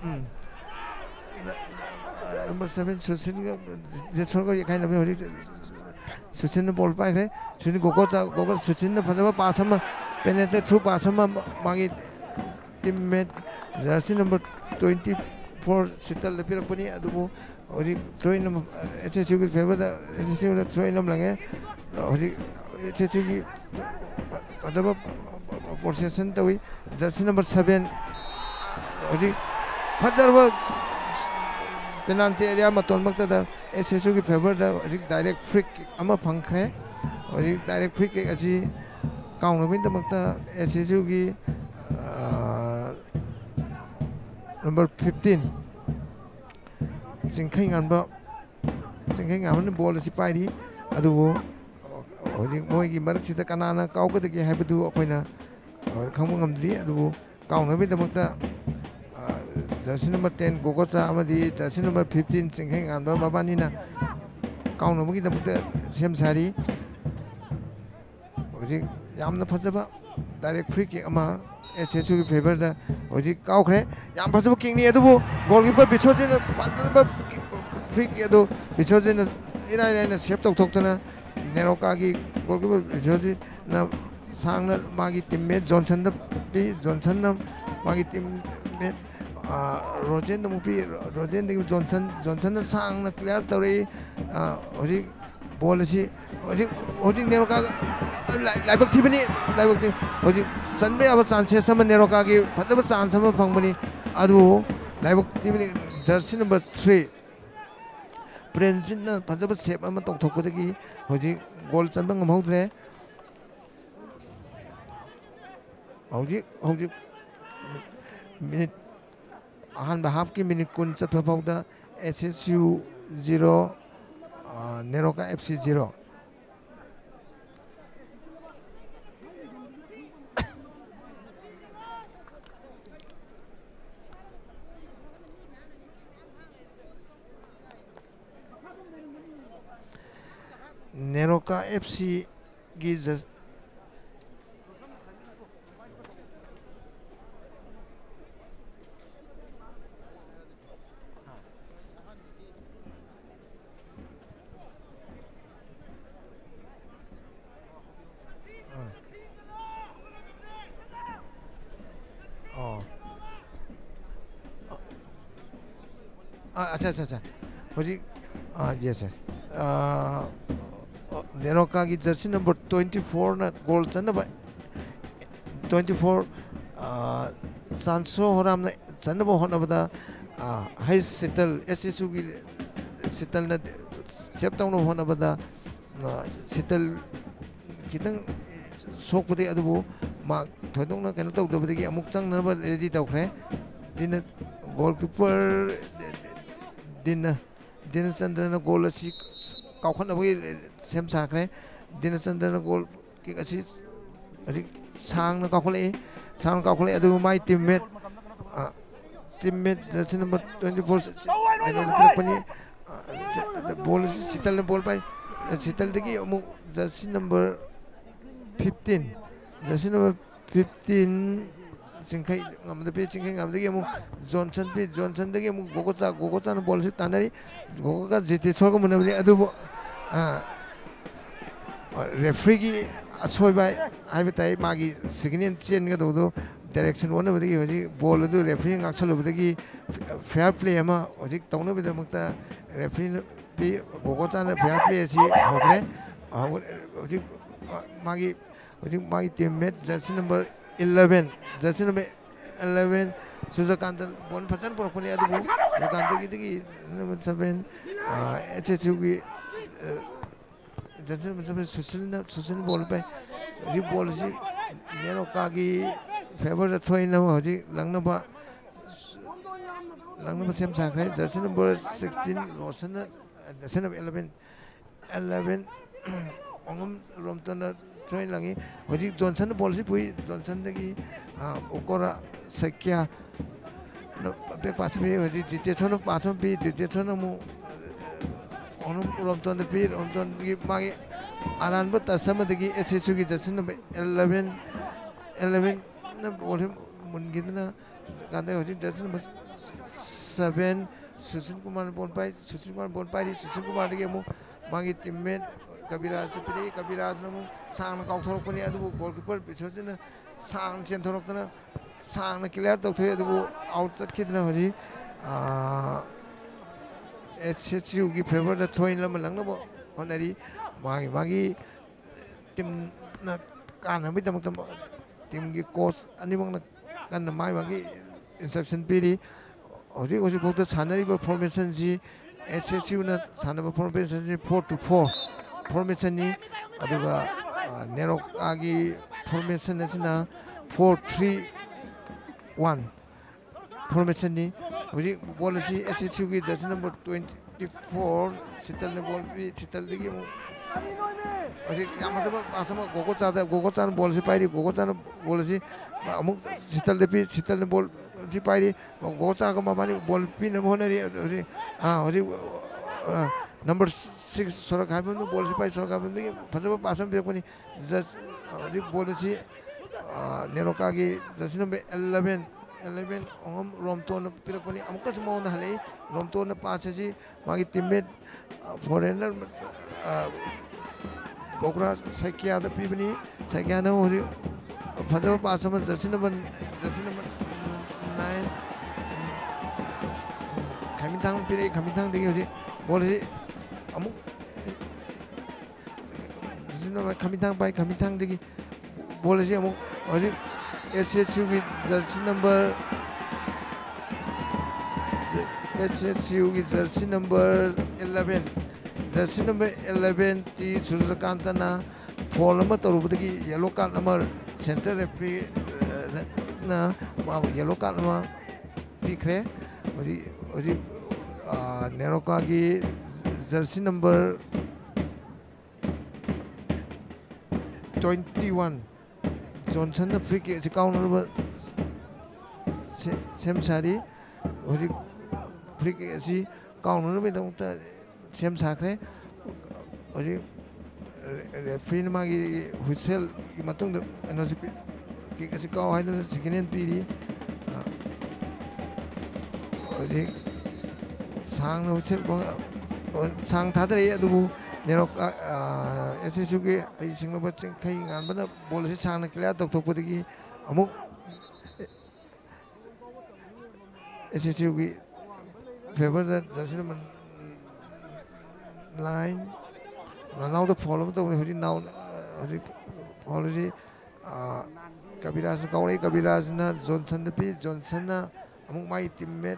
[SPEAKER 1] mm number 7 susin chorgo ye kind of hoji susin ball pa kre susin gogo gogo susin na phajaba pass penetrate through pass ma magi teammate jersey number 24 sital le pira adubu hoji throw in SSU ki favor da SSU da throw in lam lange hoji SSU ki phajaba possession tawi jersey number 7 hoji phajaba penalty area ma ton makta da SSU ki favor da hoji direct free kick ama phangkhre hoji direct free kick asi ꯀꯥꯎꯅꯕꯒꯤꯗꯃꯛꯇ S S ꯌꯨꯒꯤ number fifteen ꯆꯤꯡꯈꯩ ꯉꯥꯟꯕ ꯆꯤꯡꯈꯩ ꯉꯥꯟꯕꯅ ball ꯑꯁꯤ ꯄꯥꯏꯔꯤ ꯑꯗꯨꯕꯨ ꯍꯧꯖꯤꯛ ꯃꯣꯏꯒꯤ ꯃꯔꯛꯁꯤꯗ ꯀꯅꯥꯅ ꯀꯥꯎꯒꯗꯒꯦ ꯍꯥꯏꯕꯗꯨ ꯑꯩꯈꯣꯏꯅ ꯈꯪꯕ ꯉꯝꯗ꯭ꯔꯤ ꯑꯗꯨꯕꯨ ꯀꯥꯎꯅꯕꯒꯤꯗꯃꯛꯇ ꯖꯔꯁꯤ ꯅꯝꯕꯔ ꯇꯦꯟ ꯒꯣꯒꯣꯆꯥ ꯑꯃꯗꯤ ꯖꯔꯁꯤ ꯅꯝꯕꯔ ꯐꯤꯐꯇꯤꯟ ꯆꯤꯡꯈꯩ ꯉꯥꯟꯕ ꯃꯕꯥꯅꯤꯅ ꯀꯥꯎꯅꯕꯒꯤꯗꯃꯛꯇ ꯁꯦꯝ ꯁꯥꯔꯤ ꯍꯧꯖꯤꯛ ꯌꯥꯝꯅ ꯐꯖꯕ ꯗꯥꯏꯔꯦꯛ ꯐ꯭ꯔꯤ ꯀꯤꯛ ꯑꯃ ꯑꯦꯁ ꯑꯦꯁ ꯌꯨꯒꯤ ꯐꯦꯚꯔꯗ ꯍꯧꯖꯤꯛ ꯀꯥꯎꯈ꯭ꯔꯦ ꯌꯥꯝ ꯐꯖꯕ ꯀꯤꯛꯅꯤ ꯑꯗꯨꯕꯨ ꯒꯣꯜꯀꯤꯄꯔ ꯕꯤꯁꯣꯖꯤꯅ ꯐꯖꯕ ꯐ꯭ꯔꯤ ꯀꯤꯛ ꯑꯗꯨ ꯕꯤꯁꯣꯖꯤꯅ ꯏꯔꯥꯏ ꯂꯥꯏꯅ ꯁꯦꯞ ꯇꯧꯊꯣꯛꯇꯨꯅ ꯅꯦꯔꯣꯀꯥꯒꯤ ꯒꯣꯜꯀꯤꯄꯔ ꯕꯤꯁꯣꯖꯤꯅ ꯁꯥꯡꯅ ꯃꯥꯒꯤ ꯇꯤꯝꯃꯦꯠ ꯖꯣꯟꯁꯟꯗ ꯄꯤ ꯖꯣꯟꯁꯟꯅ ꯃꯥꯒꯤ ꯇꯤꯝꯃꯦꯠ ꯔꯣꯖꯦꯟꯗ ꯑꯃꯨꯛ ꯄꯤ ꯔꯣꯖꯦꯟꯗꯒꯤ ꯖꯣꯟꯁꯟ ꯖꯣꯟꯁꯟꯅ ꯁꯥꯡꯅ ꯀ꯭ꯂꯤꯌꯥꯔ ꯇꯧꯔꯛꯏ ꯍꯧꯖꯤꯛ ꯕꯣꯜ ꯑꯁꯤ ꯍꯧꯖꯤꯛ ꯍꯧꯖꯤꯛ ꯅꯦꯔꯣꯀꯥ ꯂꯥꯏꯕꯛ ꯊꯤꯕꯅꯤ ꯂꯥꯏꯕꯛ ꯊꯤ ꯍꯧꯖꯤꯛ ꯆꯟꯕ ꯌꯥꯕ ꯆꯥꯟꯁꯦꯁ ꯑꯃ ꯅꯦꯔꯣꯀꯥꯒꯤ ꯐꯖꯕ ꯆꯥꯟꯁ ꯑꯃ ꯐꯪꯕꯅꯤ ꯑꯗꯨꯕꯨ ꯂꯥꯏꯕꯛ ꯊꯤꯕꯅꯤ ꯖꯔꯁꯤ ꯅꯝꯕꯔ ꯊ꯭ꯔꯤ ꯄ꯭ꯔꯦꯟꯖꯤꯠꯅ ꯐꯖꯕ ꯁꯦꯞ ꯑꯃ ꯇꯧꯊꯣꯛꯄꯗꯒꯤ ꯍꯧꯖꯤꯛ ꯒꯣꯜ ꯆꯟꯕ ꯉꯝꯍꯧꯗ꯭ꯔꯦ ꯍꯧꯖꯤꯛ ꯍꯧꯖꯤꯛ ꯃꯤꯅꯤꯠ ꯑꯍꯥꯟꯕ ꯍꯥꯐꯀꯤ ꯃꯤꯅꯤꯠ ꯀꯨꯟ ꯆꯠꯄ ꯐꯥꯎꯗ S S Uh, Nero Ca FC 0. [coughs] Neroka FC gives अच्छा अच्छा अच्छा। हजी हाँ यस सर नेरोकागी जर्सी नंबर 24 ना गोल चन्नब 24 सांसो होराम ना चन्नब होनबदा हाई सिटल एसएसयू की सिटल ना सेप तौन अदुबु मा थोदोंना कनो तौदबदगी अमुक चंगनबा रेडी तौखरे दिन गोलकीपर ꯗꯤꯟ ꯗꯤꯅꯆꯟꯗ꯭ꯔꯅ ꯒꯣꯜ ꯑꯁꯤ ꯀꯥꯎꯈꯠꯅꯕꯒꯤ ꯁꯦꯝ ꯁꯥꯈ꯭ꯔꯦ ꯗꯤꯅꯆꯟꯗ꯭ꯔꯅ ꯒꯣꯜ ꯀꯤꯛ ꯑꯁꯤ ꯍꯧꯖꯤꯛ ꯁꯥꯡꯅ ꯀꯥꯎꯈꯠꯂꯛꯏ ꯁꯥꯡꯅ ꯀꯥꯎꯈꯠꯂꯛꯏ ꯑꯗꯨꯒ ꯃꯥꯏ ꯇꯤꯝꯃꯦꯠ ꯇꯤꯝꯃꯦꯠ ꯑꯁꯤ ꯅꯝꯕꯔ ꯇ꯭ꯋꯦꯟꯇꯤ ꯐꯣꯔ ꯄꯨꯔꯛꯄꯅꯤ ꯕꯣꯜ ꯑꯁꯤ ꯁꯤꯇꯜꯅ ꯕꯣꯜ ꯄꯥꯏ ꯁꯤꯇꯜꯗꯒꯤ ꯑꯃꯨꯛ jersey number fifteen jersey number fifteen 징카이 남대비 징카이 남대기 뭐 존천 비 존천 대기 뭐 고고자 고고자는 볼시 따나리 고고가 제티 철거 문에 문에 아두 아 레프리기 아초이바 아이베타이 마기 시그닌 첸가 도도 direction होने बदगी होजी बॉल दो रेफरी ngaksal बदगी फेयर प्ले हमा होजी तवनो बदे मुक्ता रेफरी पे गोगोचा ने फेयर प्ले सी होगले होजी मागी होजी मागी टीममेट जर्सी नंबर इलेवेन, जैसे नंबर इलेवेन, सुजाकांत बोन फसन पर पुरखुनी अदुबु सुजाकांत की दिगी नंबर सेवेन एच एच की जैसे नंबर सेवेन सुशील ना, सुशील बोल पे, जी बोल जी नेरो कागी फेवर थ्रोई ना हो जी, लंगना बा लंगना बा सेम साखरे जैसे नंबर 16 रोशन जैसे नंबर 11 11 অংগম ৰমতন থৈ লাগে হজিক জনচন পলিচি পুহি জনচনদেকি ওকৰা চাইকিয়া পাঁচ পি হজি যেতিয়াচন পাঁচ পি যেতিয়াচন মোক অনুম ৰমতন পি ৰমতন মাগে আৰান্ব তাৰচামদেকি এছ এছ চুগি যাচন এলেভেন এলেভেন বলি মোনগিদিন গান্ধে হজিক যাচন চেভেন সুশীল কুমাৰ বন পাই সুশীল কুমাৰ বন পাই সুশীল কুমাৰ দেখি মোক মাগে টিমমেট ꯀꯕꯤꯔꯥꯖꯇ ꯄꯤꯔꯛꯏ ꯀꯕꯤꯔꯥꯖꯅ ꯑꯃꯨꯛ ꯁꯥꯡꯅ ꯀꯥꯎꯊꯣꯔꯛꯄꯅꯤ ꯑꯗꯨꯕు ꯒꯣꯜ ꯀꯤꯄꯔ ꯕꯤꯁꯣꯖꯤꯠꯅ ꯁꯥꯡꯅ ꯆꯦꯟꯊꯣꯔꯛꯇꯅ ꯁꯥꯡꯅ ꯀ꯭ꯂꯤꯌꯥꯔ ꯇꯧꯊꯣꯛꯏ ꯑꯗꯨꯕꯨ ꯑꯥꯎꯠ ꯆꯠꯈꯤꯗꯅ ꯍꯧꯖꯤꯛ ꯑꯦꯁ ꯑꯦꯆ ꯌꯨꯒꯤ ꯐꯦꯚꯔꯗ ꯊ꯭ꯔꯣꯏꯟ ꯑꯃ ꯂꯪꯅꯕ ꯍꯣꯠꯅꯔꯤ ꯃꯥꯒꯤ ꯃꯥꯒꯤ ꯇꯤꯝꯅ ꯀꯥꯟꯅꯕꯒꯤꯗꯃꯛꯇ ꯇꯤꯝꯒꯤ ꯀꯣꯆ ꯑꯅꯤꯃꯛꯅ ꯀꯟꯅ ꯃꯥꯒꯤ ꯃꯥꯒꯤ ꯏꯟꯁꯇ꯭ꯔꯛꯁꯟ ꯄꯤꯔꯤ ꯍꯧꯖꯤꯛ ꯍꯧꯖꯤꯛꯐꯥꯎꯗ ꯁꯥꯟꯅꯔꯤꯕ ꯐꯣꯔꯃꯦꯁꯟꯁꯤ ꯑꯦꯁ ꯑꯦꯁ ꯌꯨꯅ ꯁꯥꯟꯅꯕ ꯐꯣꯔꯃꯦꯁꯟꯁꯤ ꯐꯣꯔ ꯇꯨ ꯐꯣꯔ ꯐꯣꯔꯃꯦꯁꯟꯅꯤ ꯑꯗꯨꯒ ꯅꯦꯔꯣꯀꯥꯒꯤ ꯐꯣꯔꯃꯦꯁꯟ ꯑꯁꯤꯅ ꯐꯣꯔ ꯊ꯭ꯔꯤ ꯋꯥꯟ ꯐꯣꯔꯃꯦꯁꯟꯅꯤ ꯍꯧꯖꯤꯛ ꯕꯣꯜ ꯑꯁꯤ ꯑꯦꯁ ꯑꯦꯁ ꯌꯨꯒꯤ jersey number twenty for ꯁꯤꯇꯜꯅ ball ꯄꯤ ꯁꯤꯇꯜꯗꯒꯤ ꯑꯃꯨꯛ ꯍꯧꯖꯤꯛ ꯌꯥꯝ ꯐꯖꯕ ꯄꯥꯁ ꯑꯃ ꯒꯣꯒꯣ ꯆꯥꯗ ꯒꯣꯒꯣ ꯆꯥꯅ ꯕꯣꯜ ꯑꯁꯤ ꯄꯥꯏꯔꯤ ꯒꯣꯒꯣ ꯆꯥꯅ ꯕꯣꯜ ꯑꯁꯤ ꯑꯃꯨꯛ ꯁꯤꯇꯜꯗ ꯄꯤ ꯁꯤꯇꯜꯅ ꯕꯣꯜ ꯑꯁꯤ ꯄꯥꯏꯔꯤ ꯒꯣꯒꯣ ꯆꯥꯒ ꯃꯕꯥꯅꯤ ꯕꯣꯜ ꯄꯤꯅꯕ ꯍꯣꯠꯅꯔꯤ ꯍꯧꯖꯤꯛ ꯍꯧꯖꯤꯛ number six सड़क हाई हाबी हुँदै पाई सडक हाई बंद फ़सल पास में नि जस, जी बोले सी नेरोका की जस नंबर नम्बर एलेभेन एलेभेन अहम रोमतोन पिरको नि अमुकस मौन ने पास है जी वहाँ की मागी में फॉरेनर बोकरा सैकिया द पिबनी सैकिया जी फ़सल पास में जस नंबर जस नंबर नाइन खमितांग पिरे खमिथाङदेखि हजुर बोलेपछि 너무 진짜 감탄 바이 감탄 되게 뭐라지 뭐 어제 에체 치우기 자신 넘버 에체 치우기 자신 넘버 11 자신 넘버 11티 주르 간다나 폴럼 터로부터기 옐로 카드 넘버 센터 레프리 나뭐 옐로 카드 뭐 비크레 어디 어디 아, 내놓고하기 jersey number 21 존슨 프리킥 가운으로 샘사리 호직 프리킥이 가운으로 배동다 샘사크레 호직 레프리는 막이 후셀 이 마통도 에너지 그까지 가와 하는 지키는 비리. 어디 上路七帮，上他这里也都不，你若啊啊，也是说个，哎，上路不正可以按，不能，不能是上那个了，都都不得去，阿木，也是说个，反正这这些么，line，那那我都跑了，都好像那，好像跑了些，啊，隔壁那是搞嘞，隔壁那是那 Johnson 的皮，Johnson 呐，阿木买一点麦。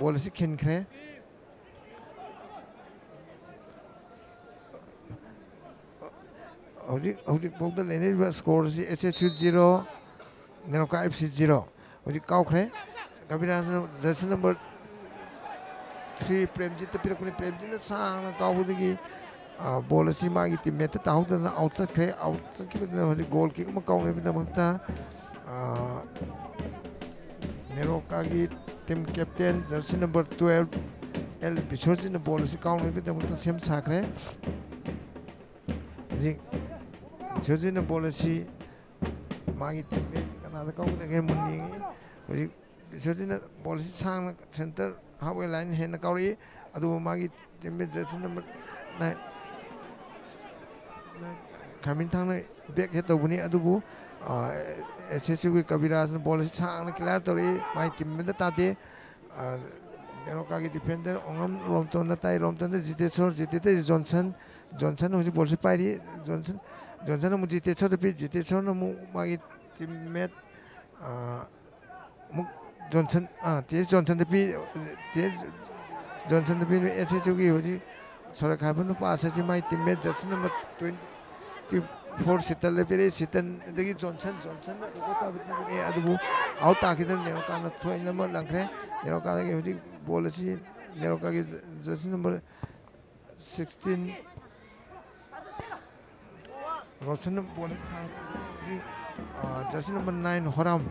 [SPEAKER 1] बॉलसे खेनख्रे hojik hojik bogda lene ba score si hsu 0 neno ka fc 0 hojik kau khre kabira jersey number 3 premjit tapir kuni premjit na sang kau bu digi ball si ma gi teammate ta hau da outside khre outside ki bidna hojik goal kick ma kau ne bidna magta nero ka gi team captain jersey number twelve L ꯕꯤꯁꯣꯔꯖꯤꯠꯅ ball ꯑꯁꯤ ꯀꯥꯎꯅꯕꯒꯤꯗꯃꯛꯇ ꯁꯦꯝ ꯁꯥꯈ꯭ꯔꯦ ꯍꯧꯖꯤꯛ ꯕꯤꯁꯣꯔꯖꯤꯠꯅ ball ꯑꯁꯤ SSV Kaviras는 볼을 상하는 클라토리 많이 딥니다 따디 내로까지 디펜더 엉엄 롬톤다 따이 롬톤다 지대철 지대대 존슨 존슨 혹시 볼시 빠이 존슨 존슨은 뭐 지대철도 비 지대철은 뭐 막이 딥맷 아뭐 존슨 아 뒤에 존슨도 비 뒤에 존슨도 비 SSV 혹시 서로 가면 빠서지 많이 딥맷 저스는 뭐 20 four सितल ले पेरे सितन देखि Johnson Johnson ने को ता बित ने अदबु आउट ता किदर नेरो नंबर लंखरे नेरो का के होजी बॉल अछि jersey number 16 Roshan ball jersey number 9 होराम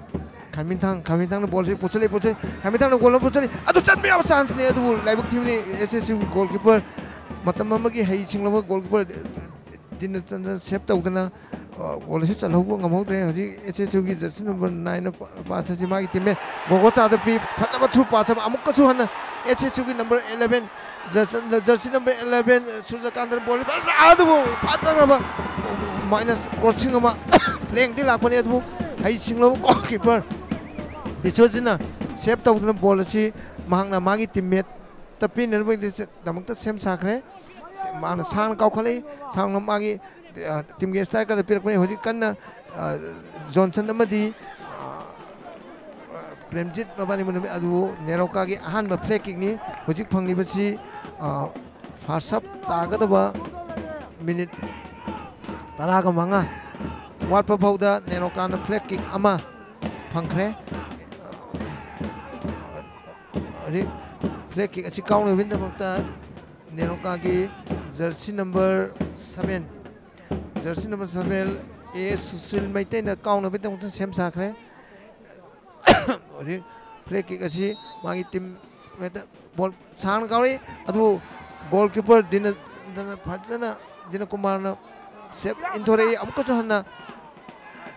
[SPEAKER 1] खामिथांग खामिथांग ने से पुछले पुछले खामिथांग गोल पुछले अदु चन में अब चांस ने अदबु लाइबक टीम ने एसएससी गोलकीपर मतलब मम की है छिंगलो ꯆꯟꯗ꯭ꯔ ꯁꯦꯞ ꯇꯧꯗꯅ ꯒꯣꯜ ꯑꯁꯤ ꯆꯜꯍꯧꯕ ꯉꯝꯍꯧꯗ꯭ꯔꯦ ꯍꯧꯖꯤꯛ ꯑꯦꯁ ꯑꯦꯁ ꯌꯨꯒꯤ ꯖꯔꯁꯤ ꯅꯝꯕꯔ ꯅꯥꯏꯟꯅ ꯄꯥꯁ ꯑꯁꯤ ꯃꯥꯒꯤ ꯇꯤꯝꯃꯦꯠ ꯒꯣꯒꯣꯆꯥꯗ ꯄꯤ ꯐꯖꯕ ꯊ꯭ꯔꯨ ꯄꯥꯁ ꯑꯃ ꯑꯃꯨꯛꯀꯁꯨ ꯍꯟꯅ ꯑꯦꯁ ꯑꯦꯁ ꯌꯨꯒꯤ number eleven jersey number eleven ꯁꯨꯔꯖꯀꯥꯟꯇꯅ ball ꯑꯗꯨꯕꯨ ꯐꯖꯈ꯭ꯔꯕ ꯃꯥꯏꯅꯁ ꯀ꯭ꯔꯣꯁꯤꯡ ꯑꯃ ꯐ꯭ꯂꯦꯡꯗꯤ ꯂꯥꯛꯄꯅꯤ ꯑꯗꯨꯕꯨ ꯍꯩ ꯁꯤꯡꯂꯕ ꯒꯣꯜ ꯀꯤꯄꯔ ꯕꯤꯁꯣꯖꯤꯅ ꯁꯦꯞ ꯇꯧꯗꯨꯅ ꯕꯣꯜ ꯑꯁꯤ ꯃꯍꯥꯛꯅ ꯃꯥꯒꯤ ꯇꯤꯝꯃꯦꯠꯇ ꯄꯤꯅꯅꯕꯒꯤꯗꯃꯛꯇ ꯁꯦꯝ ꯁꯥꯈ꯭ꯔꯦ मान सान काखले सान मागी टीम के स्ट्राइकर द पिरक में होजी जॉनसन नमदी प्रेमजीत मबानी मन अदु नेरोका की आहान ब फ्लैग किक नि होजी बसी अप तागद ब मिनट तरा का मंगा वाट पर फौदा नेरोका न फ्लैग किक अमा फंखरे फ्लैग किक विन द नेनो का की jersey number seven jersey number seven ए सुशील मैते न काउन बे तंग सेम साखरे और फ्री किक असी मांगी टीम में बॉल सान कावे अदु गोलकीपर दिन दिन फजना दिन कुमार न सेव इंथोरे अमको चहना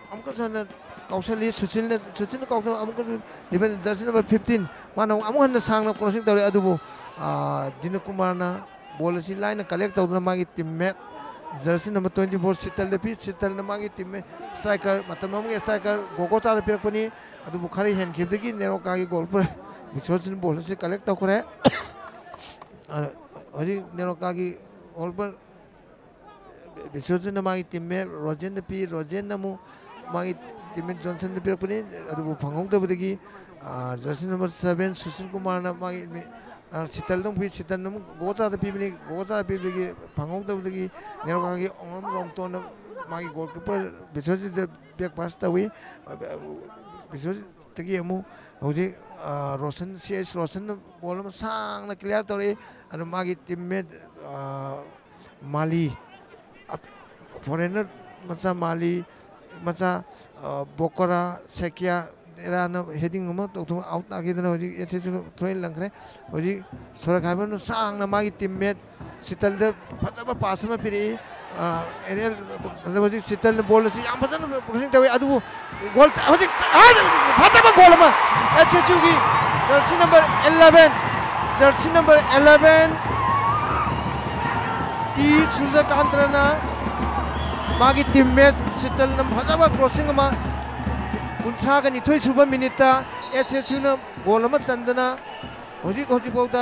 [SPEAKER 1] अमको चहना काउसली सुचिल ने सुचिल काउसली अमको डिफेंस जर्सी नंबर 15 मानो अमो हन सांग न क्रॉसिंग तरे अदुबो ꯗꯤꯅ ꯀꯨꯃꯥꯔꯅ ꯕꯣꯜ ꯑꯁꯤ ꯂꯥꯏꯅ ꯀꯂꯦꯛ ꯇꯧꯗꯨꯅ ꯃꯥꯒꯤ ꯇꯤꯝꯃꯦꯠ ꯖꯔꯁꯤ ꯅꯝꯕꯔ ꯇ꯭ꯋꯦꯟꯇꯤ ꯐꯣꯔ ꯁꯤꯇꯜꯗ ꯄꯤ ꯁꯤꯇꯜꯅ ꯃꯥꯒꯤ ꯇꯤꯝꯃꯦꯠ ꯁ꯭ꯇ꯭ꯔꯥꯏꯀꯔ ꯃꯇꯝ ꯑꯃꯒꯤ ꯁ꯭ꯇ꯭ꯔꯥꯏꯀꯔ ꯒꯣꯒꯣꯆꯥꯗ ꯄꯤꯔꯛꯄꯅꯤ ꯑꯗꯨꯕꯨ ꯈꯔ ꯍꯦꯟꯈꯤꯕꯗꯒꯤ ꯅꯦꯔꯣꯀꯥꯒꯤ ꯒꯣꯜ ꯕꯤꯁꯣꯔꯖꯤꯟ ꯕꯣꯜ ꯑꯁꯤ ꯀꯂꯦꯛ ꯇꯧꯈ꯭ꯔꯦ ꯍꯧꯖꯤꯛ ꯅꯦꯔꯣꯀꯥꯒꯤ ꯒꯣꯜꯄꯔ ꯕꯤꯁꯣꯔꯖꯤꯟꯅ ꯃꯥꯒꯤ ꯇꯤꯝꯃꯦꯠ ꯔꯣꯖꯦꯟꯗ ꯄꯤ ꯔꯣꯖꯦꯟꯅ ꯑꯃꯨꯛ ꯃꯥꯒꯤ ꯇꯤꯝꯃꯦꯠ ꯖꯣꯟꯁꯟꯗ ꯄꯤꯔꯛꯄꯅꯤ ꯑꯗꯨꯕꯨ ꯐꯪꯍꯧꯗꯕꯗꯒꯤ ꯖꯔꯁꯤ ꯅꯝꯕꯔ ꯁꯚꯦꯟ ꯁꯨꯁꯤꯜ ꯀꯨꯃꯥꯔꯅ ꯃꯥꯒꯤ chitaldung pi chitandum goza da pibini goza pibili ki pangong da bili nero kangi ongam rongto na magi goalkeeper bisoji da biak pas da wi bisoji tagi emu hoji rosen cs rosen bolam sang na clear tore anu magi teammate mali foreigner macha mali macha bokora sekia 에라나 헤딩 놈아 똑똑 아웃 나기드나 어지 에체스 트레일 랑크네 어지 소라카면 상나 마기 팀맷 시탈데 파자바 파스마 피리 아 에리얼 어지 시탈 볼스 양 파자나 프로싱 대회 아두 골 어지 아 파자바 골마 에체스기 저시 넘버 11 저시 넘버 11디 수자 칸트라나 마기 팀맷 시탈 넘 파자바 크로싱 마 कुंथ्राग निथोई सुब minute S S यून goal चंदना होजिक होजिकफाउद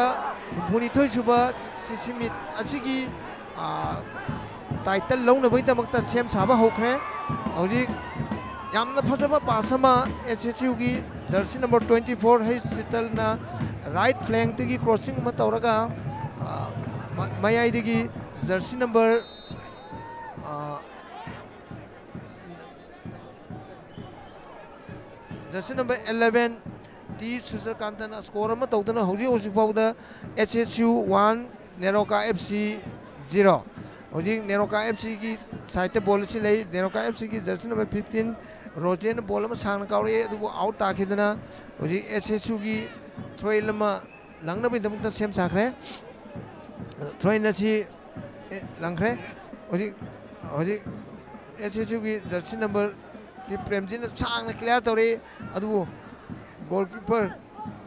[SPEAKER 1] title लौनबीदमक सेम साब हौरे होजिक पास एस एस यू की जर्सी नंबर ट्वेंटी फोर हई राइट फ्लैंग की क्रॉसिंग तौर मयाई jersey number jersey number eleven T सूर्यकांतन score में तौदना फाउद H S U one NEROCA F C zero हौजी NEROCA F C की साइड बोल से ले नेरोका एफ़ सी की जर्सी नंबर 15 रोजेन बोल में सांग कावरे अदु आउट ताखिदना हौजी एचएसयू की थ्रोइल में लंगना भी दमता सेम साखरे थ्रोइन नसी लंगरे हौजी हौजी एचएसयू की जर्सी नंबर ꯁꯤ ꯄ꯭ꯔꯦꯝꯖꯤꯠꯅ ꯁꯥꯡꯅ ꯀ꯭ꯂꯤꯌꯥꯔ ꯇꯧꯔꯛꯏ ꯑꯗꯨꯕꯨ goal keeper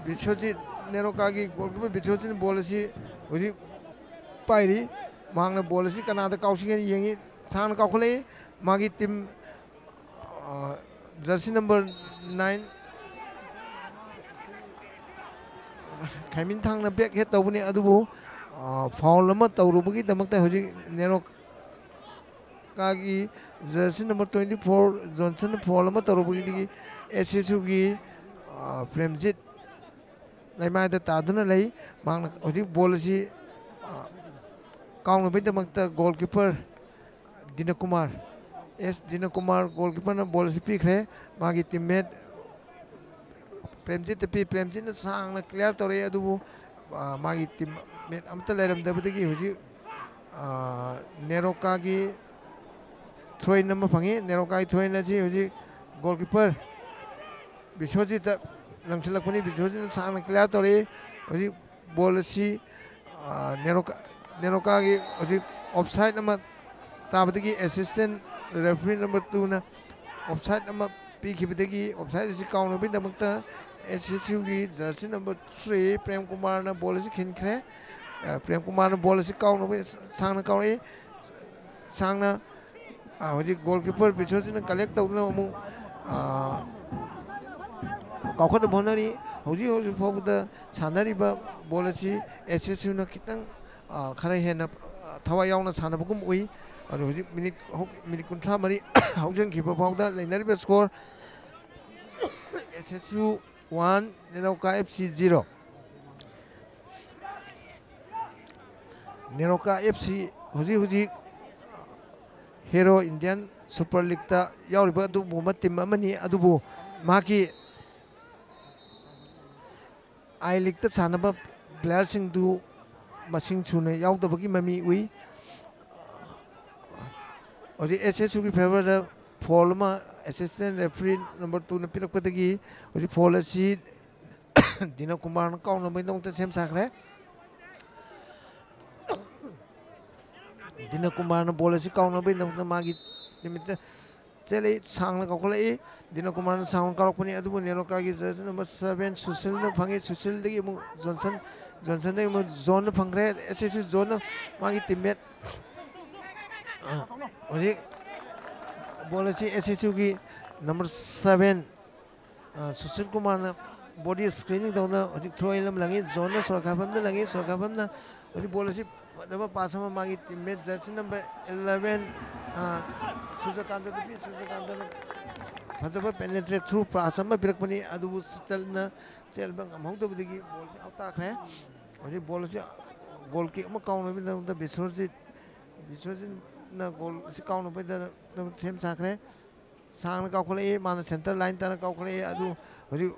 [SPEAKER 1] Biswajit ꯅꯦꯔꯣꯀꯥꯒꯤ goal keeper ꯕꯤꯁ꯭ꯋꯖꯤꯠꯅ ball ꯑꯁꯤ ꯍꯧꯖꯤꯛ ꯄꯥꯏꯔꯤ ꯃꯍꯥꯛꯅ ꯕꯣꯜ ꯑꯁꯤ ꯀꯅꯥꯗ ꯀꯥꯎꯁꯤꯒꯦꯅ ꯌꯦꯡꯉꯤ ꯁꯥꯡꯅ ꯀꯥꯎꯈꯠꯂꯛꯏ ꯃꯥꯒꯤ team कागी jersey number twenty four Johnson foul अमा एस एस फ्रेमजित लाइमाइद तादुना लाई मांग ले बोल से काउंग बेद मक्त गोलकीपर कुमार एस दिना कुमार गोलकीपर ने से सी पीखरे मागी टीममेट प्रेमजीत पी प्रेमजीत सामने सांग क्लियर तौर मांगी टीम मेट अमत लेरम नेरोका की थ्रो इन फंगी, नेरो थ्रो इन अजी होजी गोलकीपर बिशोजित लंगसलकनी बिशोजित सांग क्लियर तोरी होजी बोल असी नेरो नेरो कागी होजी offside number assistant referee number 2 ना ऑफसाइड नंबर पीखिबदगी ऑफसाइड असी काउंट एस एस यू की jersey number three, Prem Kumar ने बॉल असी खिनखरे प्रेम कुमार ने बोल असी काउंट सांग काउंट सांग ना 아, 직 골키퍼를 비춰지는 깔렉다 우리는 너무 아 거꾸로 보너리 호지 호지 보보다 사나리 바 몰아지 에세스는 기땅 아 카레헤나 타와 야오나 사나 보금 오이 아니 호지 미닛 혹 미닛 군트라 마리 하우전 기버 보다 레나리 베 스코어 에세스 1 네노카 FC 0 네노카 FC 호지 호지 hero Indian super ꯂꯤꯛꯇ ꯌꯥꯎꯔꯤꯕ ꯑꯗꯨꯒꯨꯝꯕ ꯇꯤꯝ ꯑꯃꯅꯤ ꯑꯗꯨꯕꯨ ꯃꯍꯥꯛꯀꯤ ꯑꯥꯏ ꯂꯤꯛꯇ ꯁꯥꯟꯅꯕ ꯄ꯭ꯂꯦꯌꯥꯔꯁꯤꯡꯗꯨ ꯃꯁꯤꯡ ꯁꯨꯅ ꯌꯥꯎꯗꯕꯒꯤ ꯃꯃꯤ ꯎꯏ ꯍꯧꯖꯤꯛ ꯑꯦꯁ ꯑꯦꯁ ꯌꯨꯒꯤ ꯐꯦꯚꯔꯗ ꯐꯣꯜ ꯑꯃ ꯑꯦꯁꯤꯁꯇꯦꯟ ꯔꯦꯐ꯭ꯔꯤ ꯅꯝꯕꯔ ꯇꯨꯅ ꯄꯤꯔꯛꯄꯗꯒꯤ ꯍꯧꯖꯤꯛ ꯐꯣꯜ ꯑꯁꯤ ꯗꯤꯅꯀꯨꯃꯥꯔꯅ ꯀꯥꯎꯅꯕꯒꯤꯗꯃꯛꯇ ꯁꯦꯝ ꯁꯥꯈ꯭ꯔꯦ ꯗꯤꯅ ꯀꯨꯃꯥꯔꯅ ꯕꯣꯜ ꯑꯁꯤ ꯀꯥꯎꯅꯕꯒꯤꯗꯃꯛꯇ ꯃꯥꯒꯤ ꯅꯨꯃꯤꯠꯇ ꯆꯦꯜꯂꯤ ꯁꯥꯡꯅ ꯀꯥꯎꯈꯠꯂꯛꯏ ꯗꯤꯅ ꯀꯨꯃꯥꯔꯅ ꯁꯥꯡꯅ ꯀꯥꯎꯔꯛꯄꯅꯤ ꯑꯗꯨꯕꯨ ꯅꯦꯂꯣꯀꯥꯒꯤ ꯖꯔꯁꯤ ꯅꯝꯕꯔ ꯁꯕꯦꯟ ꯁꯨꯁꯤꯜꯅ ꯐꯪꯉꯤ ꯁꯨꯁꯤꯜꯗꯒꯤ ꯑꯃꯨꯛ ꯖꯣꯟꯁꯟ ꯖꯣꯟꯁꯟꯗꯒꯤ ꯑꯃꯨꯛ ꯖꯣꯟꯅ ꯐꯪꯈ꯭ꯔꯦ ꯑꯁꯤꯁꯨ ꯖꯣꯟꯅ ꯃꯥꯒꯤ ꯇꯤꯝꯃꯦꯠ ꯍꯧꯖꯤꯛ ꯕꯣꯜ ꯑꯁꯤ ꯑꯦꯁꯤꯁꯨꯒꯤ ꯅꯝꯕꯔ ꯁꯕꯦꯟ ꯁꯨꯁꯤꯜ ꯀꯨꯃꯥꯔꯅ ꯕꯣꯗꯤ ꯁ꯭ꯀ꯭ꯔꯤꯅꯤꯡ ꯇꯧꯅ ꯍꯧꯖꯤꯛ ꯊ꯭ꯔꯣ ꯏꯟ ꯑꯃ ꯂꯪꯉꯤ ꯖꯣꯟꯅ ꯁꯣꯔꯈꯥꯐꯝꯗ ꯂꯪꯉꯤ ꯁꯣꯔꯈꯥꯐꯝꯅ ꯍꯧꯖꯤꯛ ꯕꯣꯜ ꯑꯁꯤ ꯐꯖꯕ ꯄꯥꯁ ꯑꯃ ꯃꯥꯒꯤ ꯇꯤꯝꯃꯦꯠ ꯖꯔꯁꯤ ꯅꯝꯕꯔ ꯑꯦꯂꯚꯦꯟ ꯁꯨꯖꯀꯥꯟꯇꯗ ꯄꯤ ꯁꯨꯖꯀꯥꯟꯇꯅ ꯐꯖꯕ ꯄꯦꯅꯦꯇ꯭ꯔꯦꯠ ꯊ꯭ꯔꯨ ꯄꯥꯁ ꯑꯃ ꯄꯤꯔꯛꯄꯅꯤ ꯑꯗꯨꯕꯨ ꯁꯤꯇꯜꯅ ꯆꯦꯟꯕ ꯉꯝꯍꯧꯗꯕꯗꯒꯤ ꯕꯣꯜꯁꯤ ꯑꯥꯎꯠ ꯇꯥꯈ꯭ꯔꯦ ꯍꯧꯖꯤꯛ ꯕꯣꯜ ꯑꯁꯤ ꯒꯣꯜ ꯀꯤꯛ ꯑꯃ ꯀꯥꯎꯅꯕꯒꯤꯗꯃꯛꯇ ꯕꯤꯁ꯭ꯋꯖꯤꯠ ꯕꯤꯁ꯭ꯋꯖꯤꯠꯅ ꯒꯣꯜ ꯑꯁꯤ ꯀꯥꯎꯅꯕꯒꯤꯗꯃꯛ ꯁꯦꯝ ꯁꯥꯈ꯭ꯔꯦ ꯁꯥꯡꯅ ꯀꯥꯎꯈꯠꯂꯛꯏ ꯃꯥꯅ ꯁꯦꯟꯇꯔ ꯂꯥꯏꯟ ꯇꯥꯅ ꯀꯥꯎꯈꯠꯂꯛꯏ ꯑꯗꯨ ꯍꯧꯖꯤꯛ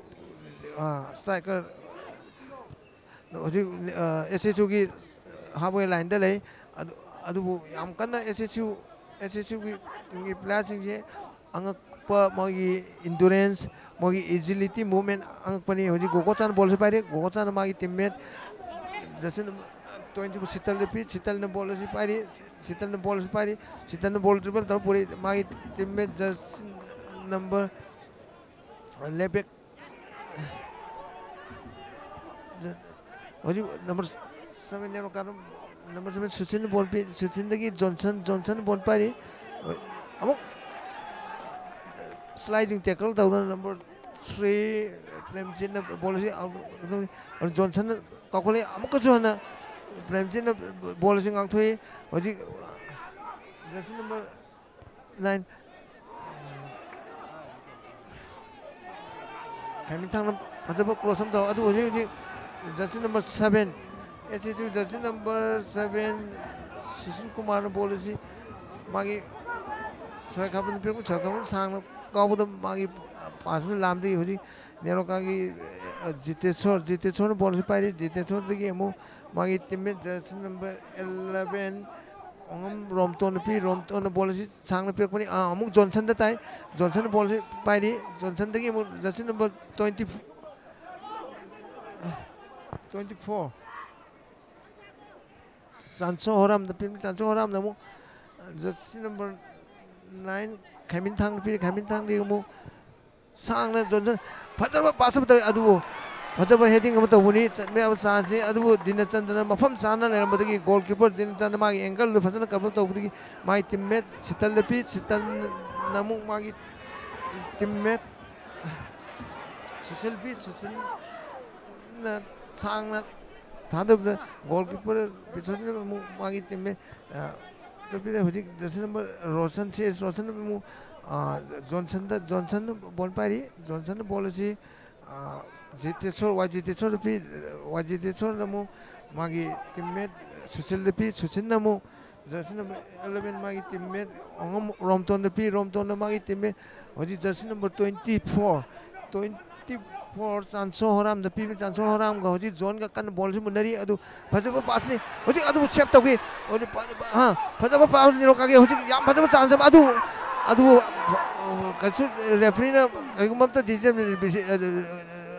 [SPEAKER 1] ꯁ꯭ꯇ꯭ꯔꯥꯏꯀꯔ ꯍꯧꯖꯤꯛ ꯑꯦꯁ ꯑꯦꯁ ꯌꯨꯒꯤ ꯍꯥꯞꯋꯦ ꯂꯥꯏꯟꯗ ꯂꯩ ꯑꯗꯨ- ꯑꯗꯨꯕꯨ ꯌꯥꯝ ꯀꯟꯅ S S U S S ꯌꯨꯒꯤ ꯇꯤꯝꯒꯤ ꯄ꯭ꯂꯦꯌꯥꯔꯁꯤꯡꯁꯦ ꯑꯉꯛꯄ ꯃꯣꯏꯒꯤ ꯏꯟꯗꯨꯔꯦꯟꯁ ꯃꯣꯏꯒꯤ ꯏꯖꯤꯂꯤꯇꯤ ꯃꯨꯚꯃꯦꯟ ꯑꯉꯛꯄꯅꯤ ꯍꯧꯖꯤꯛ ꯒꯣꯒꯣꯆꯥꯅ ꯕꯣꯜꯁꯨ ꯄꯥꯏꯔꯤ ꯒꯣꯒꯣꯆꯥꯅ ꯃꯥꯒꯤ ꯇꯤꯝꯃꯦꯠ ꯖꯁꯤꯟ ꯇ꯭ꯋꯦꯟꯇꯤ ꯁꯤꯇꯜꯗ ꯄꯤ ꯁꯤꯇꯜꯅ ꯕꯣꯜ ꯑꯁꯤ ꯄꯥꯏꯔꯤ ꯁꯤꯇꯜꯅ ꯕꯣꯜ ꯑꯁꯤ ꯄꯥꯏꯔꯤ ꯁꯤꯇꯜꯅ ꯕꯣꯜ ꯗ꯭ꯔꯤꯕꯜ ꯇꯧꯔ ꯄꯨꯔꯤ ꯃꯥꯒꯤ ꯇꯤꯝꯃꯦꯠ ꯖꯁ ꯅꯝꯕꯔ ꯂꯦꯕꯦꯛ ꯍꯧꯖꯤꯛ ꯅꯝꯕꯔ सभेन कारण नम्बर सभेन सिचिन्न बोल पि सिचिन् जोस बोल परि। अब सडहरू तेकल तौँ नम्बर थ्री पिट् बोलि जोसिम प्ल्यामच बोलसि हजिक जाइन खैनिस अब हुन्छ jersey number सभेन seven S S U jersey number seven Sushil ꯀꯨꯃꯥꯔꯅ ꯕꯣꯜ ꯑꯁꯤ ꯃꯥꯒꯤ ꯁꯣꯔꯥꯏ ꯈꯥꯕꯝꯗ ꯄꯤꯔꯛꯄ ꯁꯣꯔꯥꯏ ꯈꯥꯕꯝ ꯁꯥꯡꯅ ꯀꯥꯎꯕꯗ ꯃꯥꯒꯤ ꯄꯥꯁꯇꯨ ꯂꯥꯝꯗꯒꯤ ꯍꯧꯖꯤꯛ ꯅꯦꯔꯣꯀꯥꯒꯤ ꯖꯤꯇꯦꯁꯣꯔ ꯖꯤꯇꯦꯁꯣꯔꯅ ꯕꯣꯜ ꯑꯁꯤ ꯄꯥꯏꯔꯤ ꯖꯤꯇꯦꯁꯣꯔꯗꯒꯤ ꯑꯃꯨꯛ ꯃꯥꯒꯤ ꯇꯤꯝꯃꯦꯠ jersey number eleven ongam romton pi romton bol si sang na pek pani a amuk johnson da tai johnson bol si pai di johnson dagi mu jersey number 20 24 sancho horam da pin sancho horam da mu jersey number 9 kamin thang pi kamin thang di mu sang na johnson fajaba pasam ta adu फजब heading अमत हुनी चमे अब सासे अदबु दिनचंद्र मफम चाना लेरमदगी goalkeeper दिनचंद्र मागी angle फजन करब तौबदगी माई teammate सितल लेपी सितल नमु मागी teammate सुचल भी सुचल न सांग न थादब गोलकीपर 다들 무슨 골키퍼를 비춰지는 뭐 하기 때문에 그때 후지 대신 뭐 로션치 로션은 뭐 존슨다 존슨은 볼파리 존슨은 볼이 아 제때 소 와지때 소피 와지때 소는 뭐 마기 팀메 수첼데피 수첸나무 자신은 11 마기 팀메 엉엄 롬톤데피 롬톤나 마기 팀메 어디 자신은 24 24 फोर चांसो हराम द पी चांसो हराम का हजी जोन का कन बॉल से मुनरी अदु फजब पास ने हजी अदु सेव तौगे हजी हाँ फजब पास ने रोका के हजी याम फजब चांस अदु अदु कछु रेफरी ने करिगुमत डिजिटल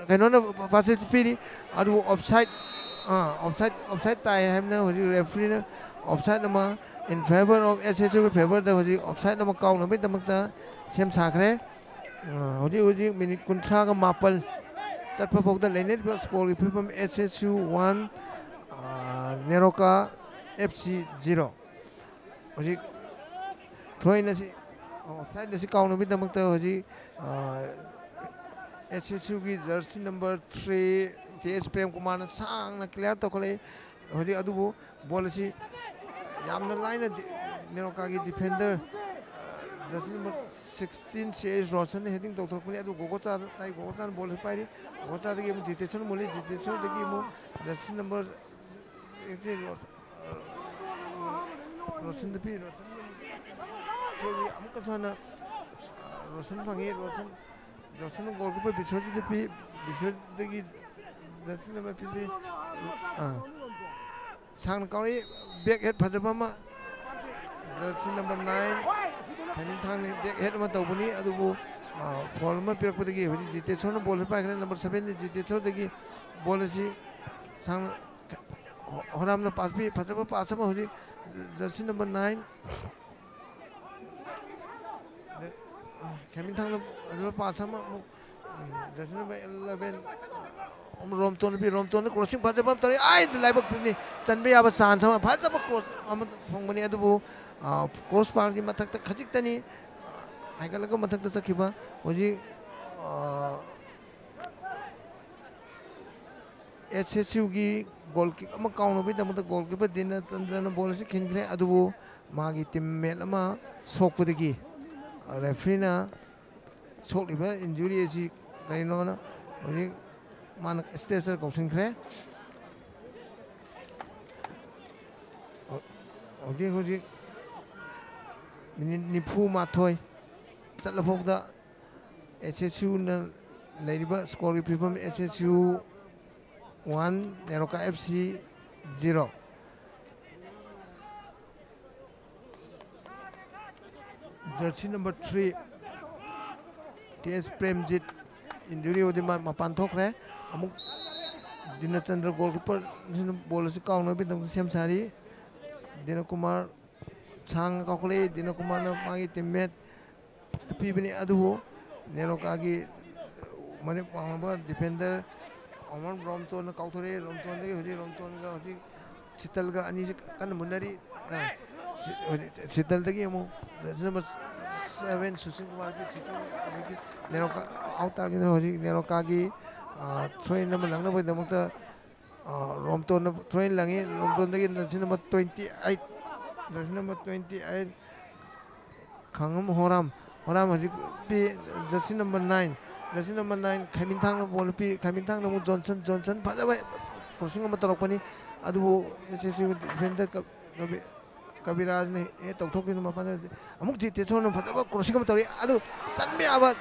[SPEAKER 1] कहीं पास पीरी ऑफसाइड ऑफसाइड ऑफसाइड ताई है हजी रेफरी ने offside in favour of S S U favour हजी ऑफसाइड काउनबीदमक सेम साख्रे हजी हजी मिनट कुंथ्रा मापल चटफाद लेनेब स्कोर की film S S U one NEROCA F C zero S S U की jersey number three J S Prem Kumar सांग क्लियर तौखले हजी बॉल से लाइन नेरोका की डिफेंडर जर्सी नंबर सिक्सटीन से रोशन हेडिंग तौथरपने गोगोचा ताई गोगोचा बॉल से पाई गोगोचा जितेश्वर मोली जितेश्वर जर्सी नंबर रोशन पी रोशन रोशन फंगे रोशन Jason goalkeeper Biswajit P Biswajit Jason पीदे सांग काउनी बैक हेड फजब जर्सी नंबर खैनी बैक हेड में तौबनी अदुबु फॉल में पिरकपदगी हजी जितेश्वर बॉल पाइखने नंबर सेवन जितेश्वर बॉल से सांग होराम पास भी फजब पास हजी जर्सी नंबर नाइन खेमिंग थांग pass jersey number eleven Romton भी रोमटोन क्रॉसिंग फजब आई चनबे याब चांस अमा फजब क्रॉस पार की मथक खजिकतनी हाइगलग मथक चखिबा हजी एस एस की गोल किक अमा काउनबीदमत गोल कीपर दिन चंद्रन बॉल से खिनख्रे अदुबु मागी टीममेट अमा सोकपदगी रेफरीना सोलिब इंजुरी कहीं मान स्टेसर कौशनख्रे हजी हजी निफू माथोय चलफोद एस एस यू स्कोर की film S S U one NEROCA F C zero jersey number three T S injury होती मपान थोखरे अमुक दिनचंद्र गोलकीपर से काउन भी सेम सारी sang kau kali di nak mana pagi timbet tapi bini aduh nero kagi kaki mana paham defender aman rom tu nak kau tu ni rom tu ni hari rom tu ni hari ga ni kan mundari cital lagi emu jadi mas seven susun kau lagi susun nero ni lo kau tak lagi hari ah, ni lo kaki Throw in nama langgan pun, demam tu. Ah, rom langi. Rom tu, dekik nasi nama twenty eight. that's number 28 Kangam Horam Horam hajik be jersey number 9 jersey number 9 Kevin Tang will be Kevin Tang Johnson Johnson by the way crossing number 20 adu jersey defender cup Kabiraj ne eh tok tok ma pa amuk jite chon pa ba crossing number 20 adu chanbi aba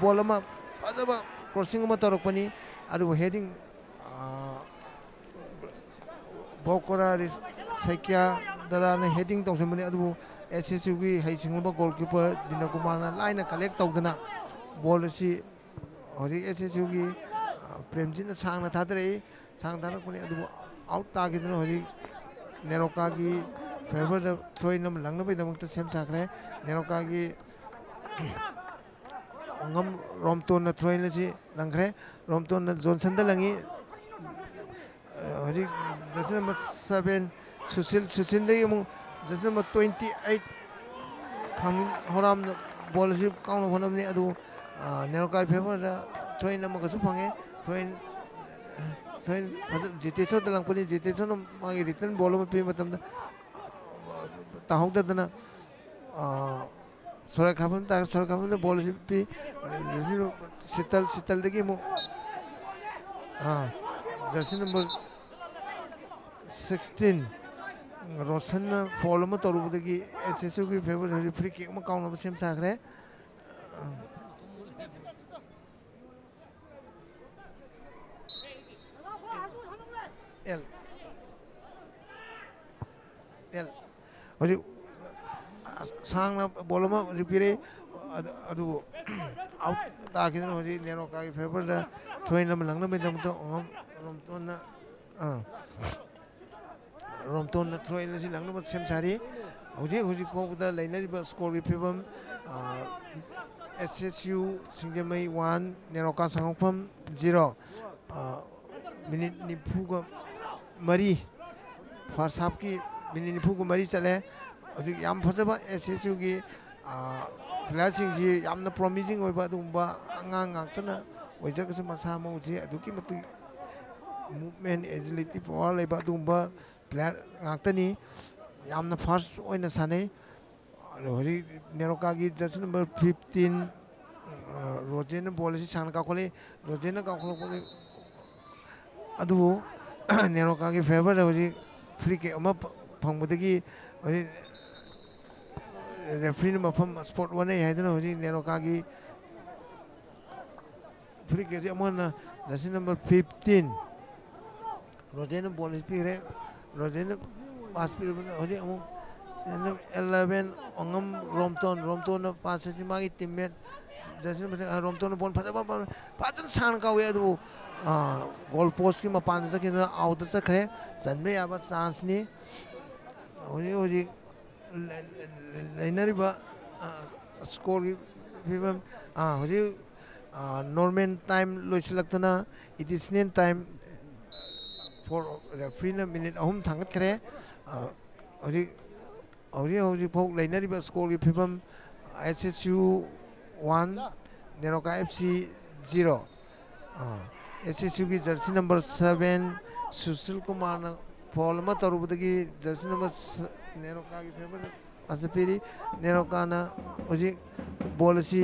[SPEAKER 1] ball ma pa ba crossing number 20 adu heading uh, Bokora Sekia. ꯗꯔꯥꯅ heading ꯇꯧꯁꯟꯕꯅꯤ ꯑꯗꯨꯕꯨ S S ꯌꯨꯒꯤ ꯍꯩꯁꯤꯡꯂꯕ goal keeper ꯗꯤꯅꯀꯨꯃꯥꯔꯅ ꯂꯥꯏꯅ collect ꯇꯧꯗꯨꯅ ball ꯑꯁꯤ ꯍꯧꯖꯤꯛ S S ꯌꯨꯒꯤ ꯄ꯭ꯔꯦꯝꯖꯤꯠꯅ ꯁꯥꯡꯅ ꯊꯥꯗꯔꯛꯏ ꯁꯥꯡꯅ ꯊꯥꯗꯔꯛꯄꯅꯤ ꯑꯗꯨꯕꯨ ꯑꯥꯎꯠ ꯇꯥꯈꯤꯗꯨꯅ ꯍꯧꯖꯤꯛ ꯅꯦꯔꯣꯀꯥꯒꯤ ꯐꯦꯚꯔꯗ ꯊ꯭ꯔꯣꯏꯟ ꯑꯃ ꯂꯪꯅꯕꯒꯤꯗꯃꯛꯇ ꯁꯦꯝ ꯁꯥꯈ꯭ꯔꯦ ꯅꯦꯔꯣꯀꯥꯒꯤ ꯑꯉꯝ ꯔꯣꯝꯇꯣꯟꯅ ꯊ꯭ꯔꯣꯏꯟ ꯑꯁꯤ ꯂꯪꯈ꯭ꯔꯦ ꯔꯣꯝꯇꯣꯟꯅ ꯖꯣꯟꯁꯟꯗ ꯂꯪꯉꯤ ꯍꯧꯖꯤꯛ ꯖꯔꯁꯤ ꯅꯝꯕꯔ ꯁꯕꯦꯟ ꯁꯨꯁꯤꯜ ꯁꯨꯁꯤꯜꯗꯒꯤ ꯑꯃꯨꯛ jersey number twenty eight ꯈꯥꯡꯃꯤꯟ ꯍꯣꯔꯥꯝꯅ ball ꯑꯁꯤ ꯀꯥꯎꯅꯕ ꯍꯣꯠꯅꯕꯅꯤ ꯑꯗꯨ ꯅꯦꯔꯣꯀꯥꯒꯤ ꯐꯦꯚꯔꯗ ꯊ꯭ꯔꯣꯏꯟ ꯑꯃꯒꯁꯨ ꯐꯪꯉꯦ ꯊ꯭ꯔꯣꯏꯟ ꯊ꯭ꯔꯣꯏꯟ ꯐꯖ ꯖꯤꯇꯦꯁꯣꯔꯗ ꯂꯪꯄꯅꯤ ꯖꯤꯇꯦꯁꯣꯔꯅ ꯃꯥꯒꯤ ꯔꯤꯇꯔꯟ ꯕꯣꯜ ꯑꯃ ꯄꯤꯕ ꯃꯇꯝꯗ ꯇꯥꯍꯧꯗꯗꯅ ꯁꯣꯔꯥꯏ ꯈꯥꯐꯝ ꯇꯥꯔꯦ ꯁꯣꯔꯥꯏ ꯈꯥꯐꯝꯗ ꯕꯣꯜ ꯑꯁꯤ ꯄꯤ ꯁꯤꯇꯜ ꯁꯤꯇꯜꯗꯒꯤ ꯑꯃꯨꯛ jersey number sixteen Roshan foul में तौरबदी एस एस यू की फेवर फ्री किक में काउंट सेम साखरे एल। एल। हजी सांग बॉल में जो पीरे अरु आउट ताकि ताकिन हजी नेनो का ये फेवर थोइन लम लंगन में दम तो हम तो ना हाँ। रोमटोन थ्रोइन लांग सेम सारी हजिक हजिक लेना स्कोर की फीवम एस एस यू सिंजमई वन नेरोका संगफम ज़ीरो मिनट निफूग मरी फ़र्स्ट हाफ़ की मिनट निफूग मरी चले हजिक फजब एस एस यू की प्लेयर प्लेयरसिंग प्रोमिजिंग आगातना मसा मौजे मूवमेंट एजिलिटी पावर लेब ꯄ꯭ꯂꯦꯌꯥꯔ ꯉꯥꯛꯇꯅꯤ ꯌꯥꯝꯅ ꯐꯥꯔꯁ ꯑꯣꯏꯅ ꯁꯥꯟꯅꯩ ꯑꯗꯣ ꯍꯧꯖꯤꯛ ꯅꯦꯔꯣꯀꯥꯒꯤ ꯖꯔꯁꯤ ꯅꯝꯕꯔ ꯐꯤꯐꯇꯤꯟ ꯔꯣꯖꯦꯅ ꯕꯣꯜ ꯑꯁꯤ ꯁꯥꯡꯅ ꯀꯥꯎꯈꯠꯂꯤ ꯔꯣꯖꯦꯅ ꯀꯥꯎꯈꯠꯂꯛꯄꯗ ꯑꯗꯨꯕꯨ ꯅꯦꯔꯣꯀꯥꯒꯤ ꯐꯦꯚꯔꯗ ꯍꯧꯖꯤꯛ ꯐ꯭ꯔꯤ ꯀꯤꯛ ꯑꯃ ꯐꯪꯕꯗꯒꯤ ꯍꯧꯖꯤꯛ ꯔꯦꯐ꯭ꯔꯤꯅ ꯃꯐꯝ ꯁ꯭ꯄꯣꯠ ꯋꯥꯅꯩ ꯍꯥꯏꯗꯨꯅ ꯍꯧꯖꯤꯛ ꯅꯦꯔꯣꯀꯥꯒꯤ ꯐ꯭ꯔꯤ ꯀꯤꯛ ꯑꯁꯤ ꯑꯃꯨꯛ ꯍꯟꯅ ꯖꯔꯁꯤ ꯅꯝꯕꯔ ꯐꯤꯐꯇꯤꯟ ꯔꯣꯖꯦꯅ ꯕꯣꯜ ꯑꯁꯤ ꯄꯤꯈ꯭ꯔꯦ Rodin Aspir Hodi Amu and eleven Ongam जैसे बॉल फसा बॉल का गोल पोस्ट की मपान से आउट से खड़े सन चांस ने लेनरी स्कोर की नॉर्मल टाइम लोसलना लगता टाइम ꯐꯣꯔ ꯔꯦꯐ꯭ꯔꯤꯅ ꯃꯤꯅꯤꯠ ꯑꯍꯨꯝ ꯊꯥꯡꯒꯠꯈ꯭ꯔꯦ ꯍꯧꯖꯤꯛ ꯍꯧꯖꯤꯛ ꯍꯧꯖꯤꯛꯐꯥꯎ ꯂꯩꯅꯔꯤꯕ ꯁ꯭ꯀꯣꯔꯒꯤ ꯐꯤꯕꯝ S S U one NEROCA F C zero S S ꯌꯨꯒꯤ jersey number seven Sushil ꯀꯨꯃꯥꯔꯅ fall ꯑꯃ ꯇꯧꯔꯨꯕꯗꯒꯤ ꯖꯔꯁꯤ ꯅꯝꯕꯔ ꯅꯦꯔꯣꯀꯥꯒꯤ ꯐꯦꯚꯔꯗ ꯑꯁꯤ ꯄꯤꯔꯤ ꯅꯦꯔꯣꯀꯥꯅ ꯍꯧꯖꯤꯛ ꯕꯣꯜ ꯑꯁꯤ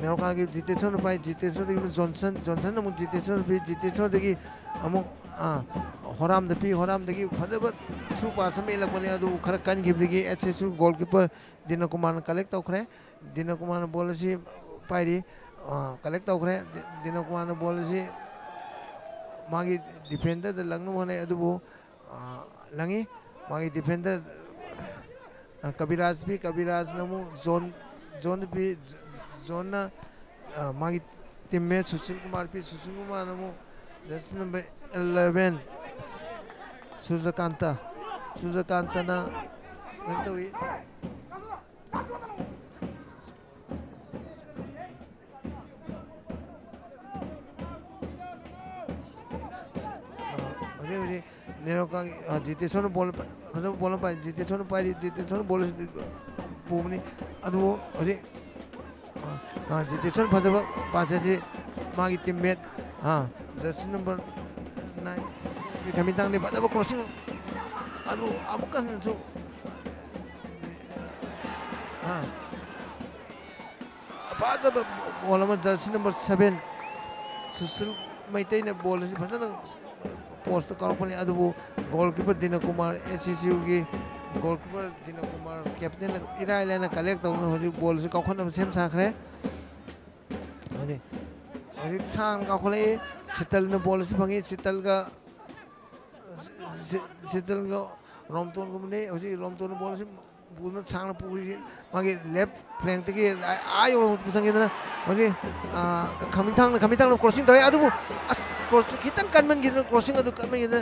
[SPEAKER 1] ꯅꯦꯔꯣꯀꯥꯒꯤ ꯖꯤꯇꯦꯁꯣꯔꯅ ꯄꯥꯏ ꯖꯤꯇꯦꯁꯣꯔꯗꯒꯤ ꯖꯣꯟꯁꯟ ꯖꯣꯟꯁꯟ ꯑꯃꯨꯛ ꯖꯤꯇꯦꯁꯣꯔ ꯄꯤ ꯖꯤꯇꯦꯁꯣꯔꯗꯒꯤ ꯑꯃꯨꯛ ꯍꯣꯔꯥꯝꯗ ꯄꯤ ꯍꯣꯔꯥꯝꯗꯒꯤ ꯐꯖꯕ ꯊ꯭ꯔꯨ ꯄꯥꯁ ꯑꯃ ꯏꯜꯂꯛꯄꯅꯤ ꯑꯗꯨ ꯈꯔ ꯀꯟꯈꯤꯕꯗꯒꯤ ꯑꯦꯁ ꯑꯦꯁ ꯌꯨ ꯒꯣꯜ ꯀꯤꯄꯔ ꯗꯤꯅꯀꯨꯃꯥꯔꯅ ꯀꯂꯦꯛ ꯇꯧꯈ꯭ꯔꯦ ꯗꯤꯅꯀꯨꯃꯥꯔꯅ ꯕꯣꯜ ꯑꯁꯤ ꯄꯥꯏꯔꯤ ꯀꯂꯦꯛ ꯇꯧꯈ꯭ꯔꯦ ꯗꯤꯅꯀꯨꯃꯥꯔꯅ ꯕꯣꯜ ꯑꯁꯤ ꯃꯥꯒꯤ ꯗꯤꯐꯦꯟꯗꯔꯗ ꯂꯪꯅꯕ ꯍꯣꯠꯅꯩ ꯑꯗꯨꯕꯨ ꯂꯪꯉꯤ ꯃꯥꯒꯤ ꯗꯤꯐꯦꯟꯗꯔ ꯀꯕꯤꯔꯥꯖ ꯄꯤ ꯀꯕꯤꯔꯥꯖꯅ ꯑꯃꯨꯛ ꯖꯣꯟ ꯖꯣꯟꯗ ꯄꯤ जोन मागी teammate Sushil Kumar P. Sushil Kumar Namu. That's number 11. Suzakanta. Suzakanta na went away. Jiteshwar बोल बोल पाए जितेश्वर पाए जितेश्वर बोले पूमनी अब वो ꯕꯣꯜ ꯄꯨꯕꯅꯤ ꯑꯗꯨꯕꯨ ꯍꯧꯖꯤꯛ ꯖꯤꯇꯦꯁꯣꯔ ꯐꯖꯕ ꯄꯥꯁ ꯑꯁꯤ ꯃꯥꯒꯤ ꯇꯤꯝꯃꯦꯠ ꯖꯔꯁꯤ ꯅꯝꯕꯔ ꯅꯥꯏꯟ ꯈꯃꯤꯇꯥꯡꯗꯤ ꯐꯖꯕ ꯀ꯭ꯔꯣꯁꯤꯡ ꯑꯗꯨ ꯑꯃꯨꯛꯀ ꯍꯟꯅꯁꯨ ꯐꯖꯕ ꯕꯣꯜ ꯑꯃ jersey number seven Sushil ꯃꯩꯇꯩꯅ ball ꯑꯁꯤ ꯐꯖꯅ ꯄꯣꯁꯇ ꯀꯥꯎꯔꯛꯄꯅꯤ ꯑꯗꯨꯕꯨ ꯒꯣꯜ ꯀꯤꯄꯔ ꯗꯤꯅꯀꯨꯃꯥꯔ ꯑꯦꯁ ꯑꯦꯁ ꯌꯨꯒꯤ গোলকিপার দিন কুমার ক্যাপ্টেন এরা আইলে না কালেক্ট তখন হরি বলছে কখন সেম সাখরে মানে হরি সাং কখন এই শীতল নে বলছে ভাঙে শীতল গা শীতল গা রমতন কুমনে হচ্ছে রমতন বলছে বুঝলো সাং পুকুরে মাগে লেফট ফ্ল্যাং থেকে আয় ওর সঙ্গে না মানে খামিথাং খামিথাং ক্রসিং ধরে আদু ক্রসিং খিতাং কানমেন গিয়ে ক্রসিং আদু কানমেন গিয়ে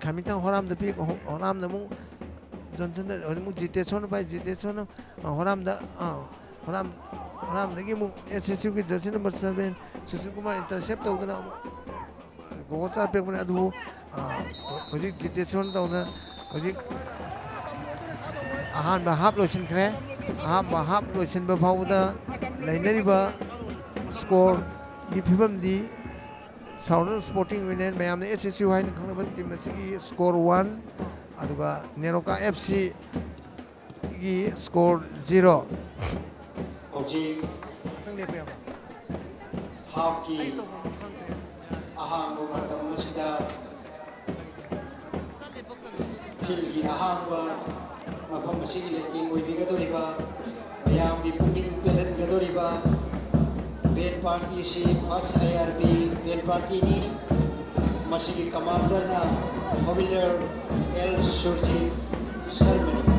[SPEAKER 1] kami tang horam de pik horam de mung johnson de mung jiteshon bai jiteshon horam de horam horam de gi mung ssu ki jersey number 7 sushil kumar intercept de na gogosa pek mun adu hoji jiteshon de na hoji ahan ba hap losin khre ahab ba hap losin ba phau da lainari ba score gi phibam di Southern Sporting Union mayam ne SSU hain khangna team asigi score 1 aduga Neroka FC gi score 0
[SPEAKER 2] ꯍꯧꯖꯤꯛ
[SPEAKER 1] ꯈꯤꯇꯪ ꯂꯦꯞꯄ ꯌꯥꯕ꯭ꯔꯥ
[SPEAKER 2] ꯍꯥꯞꯀꯤ ꯑꯩ ꯇꯧꯐꯝ
[SPEAKER 1] ꯈꯪꯗ꯭ꯔꯦ
[SPEAKER 2] ꯑꯍꯥꯡꯕ ꯃꯇꯝ ꯑꯁꯤꯗ ꯐꯤꯜꯒꯤ ꯑꯍꯥꯡꯕ ꯃꯐꯝ ꯑꯁꯤꯒꯤ ꯂꯩꯇꯦꯡ ꯑꯣꯏꯕꯤꯒꯗꯧꯔꯤꯕ ꯃꯌꯥꯝꯒꯤ ꯄꯨꯛꯅꯤꯡ ꯄꯦꯜꯍꯟꯒꯗꯧꯔꯤꯕ Ben Parti si Fas IRB Ben Parti ni masih di komander na Mobiler El Surjit. Sermenik.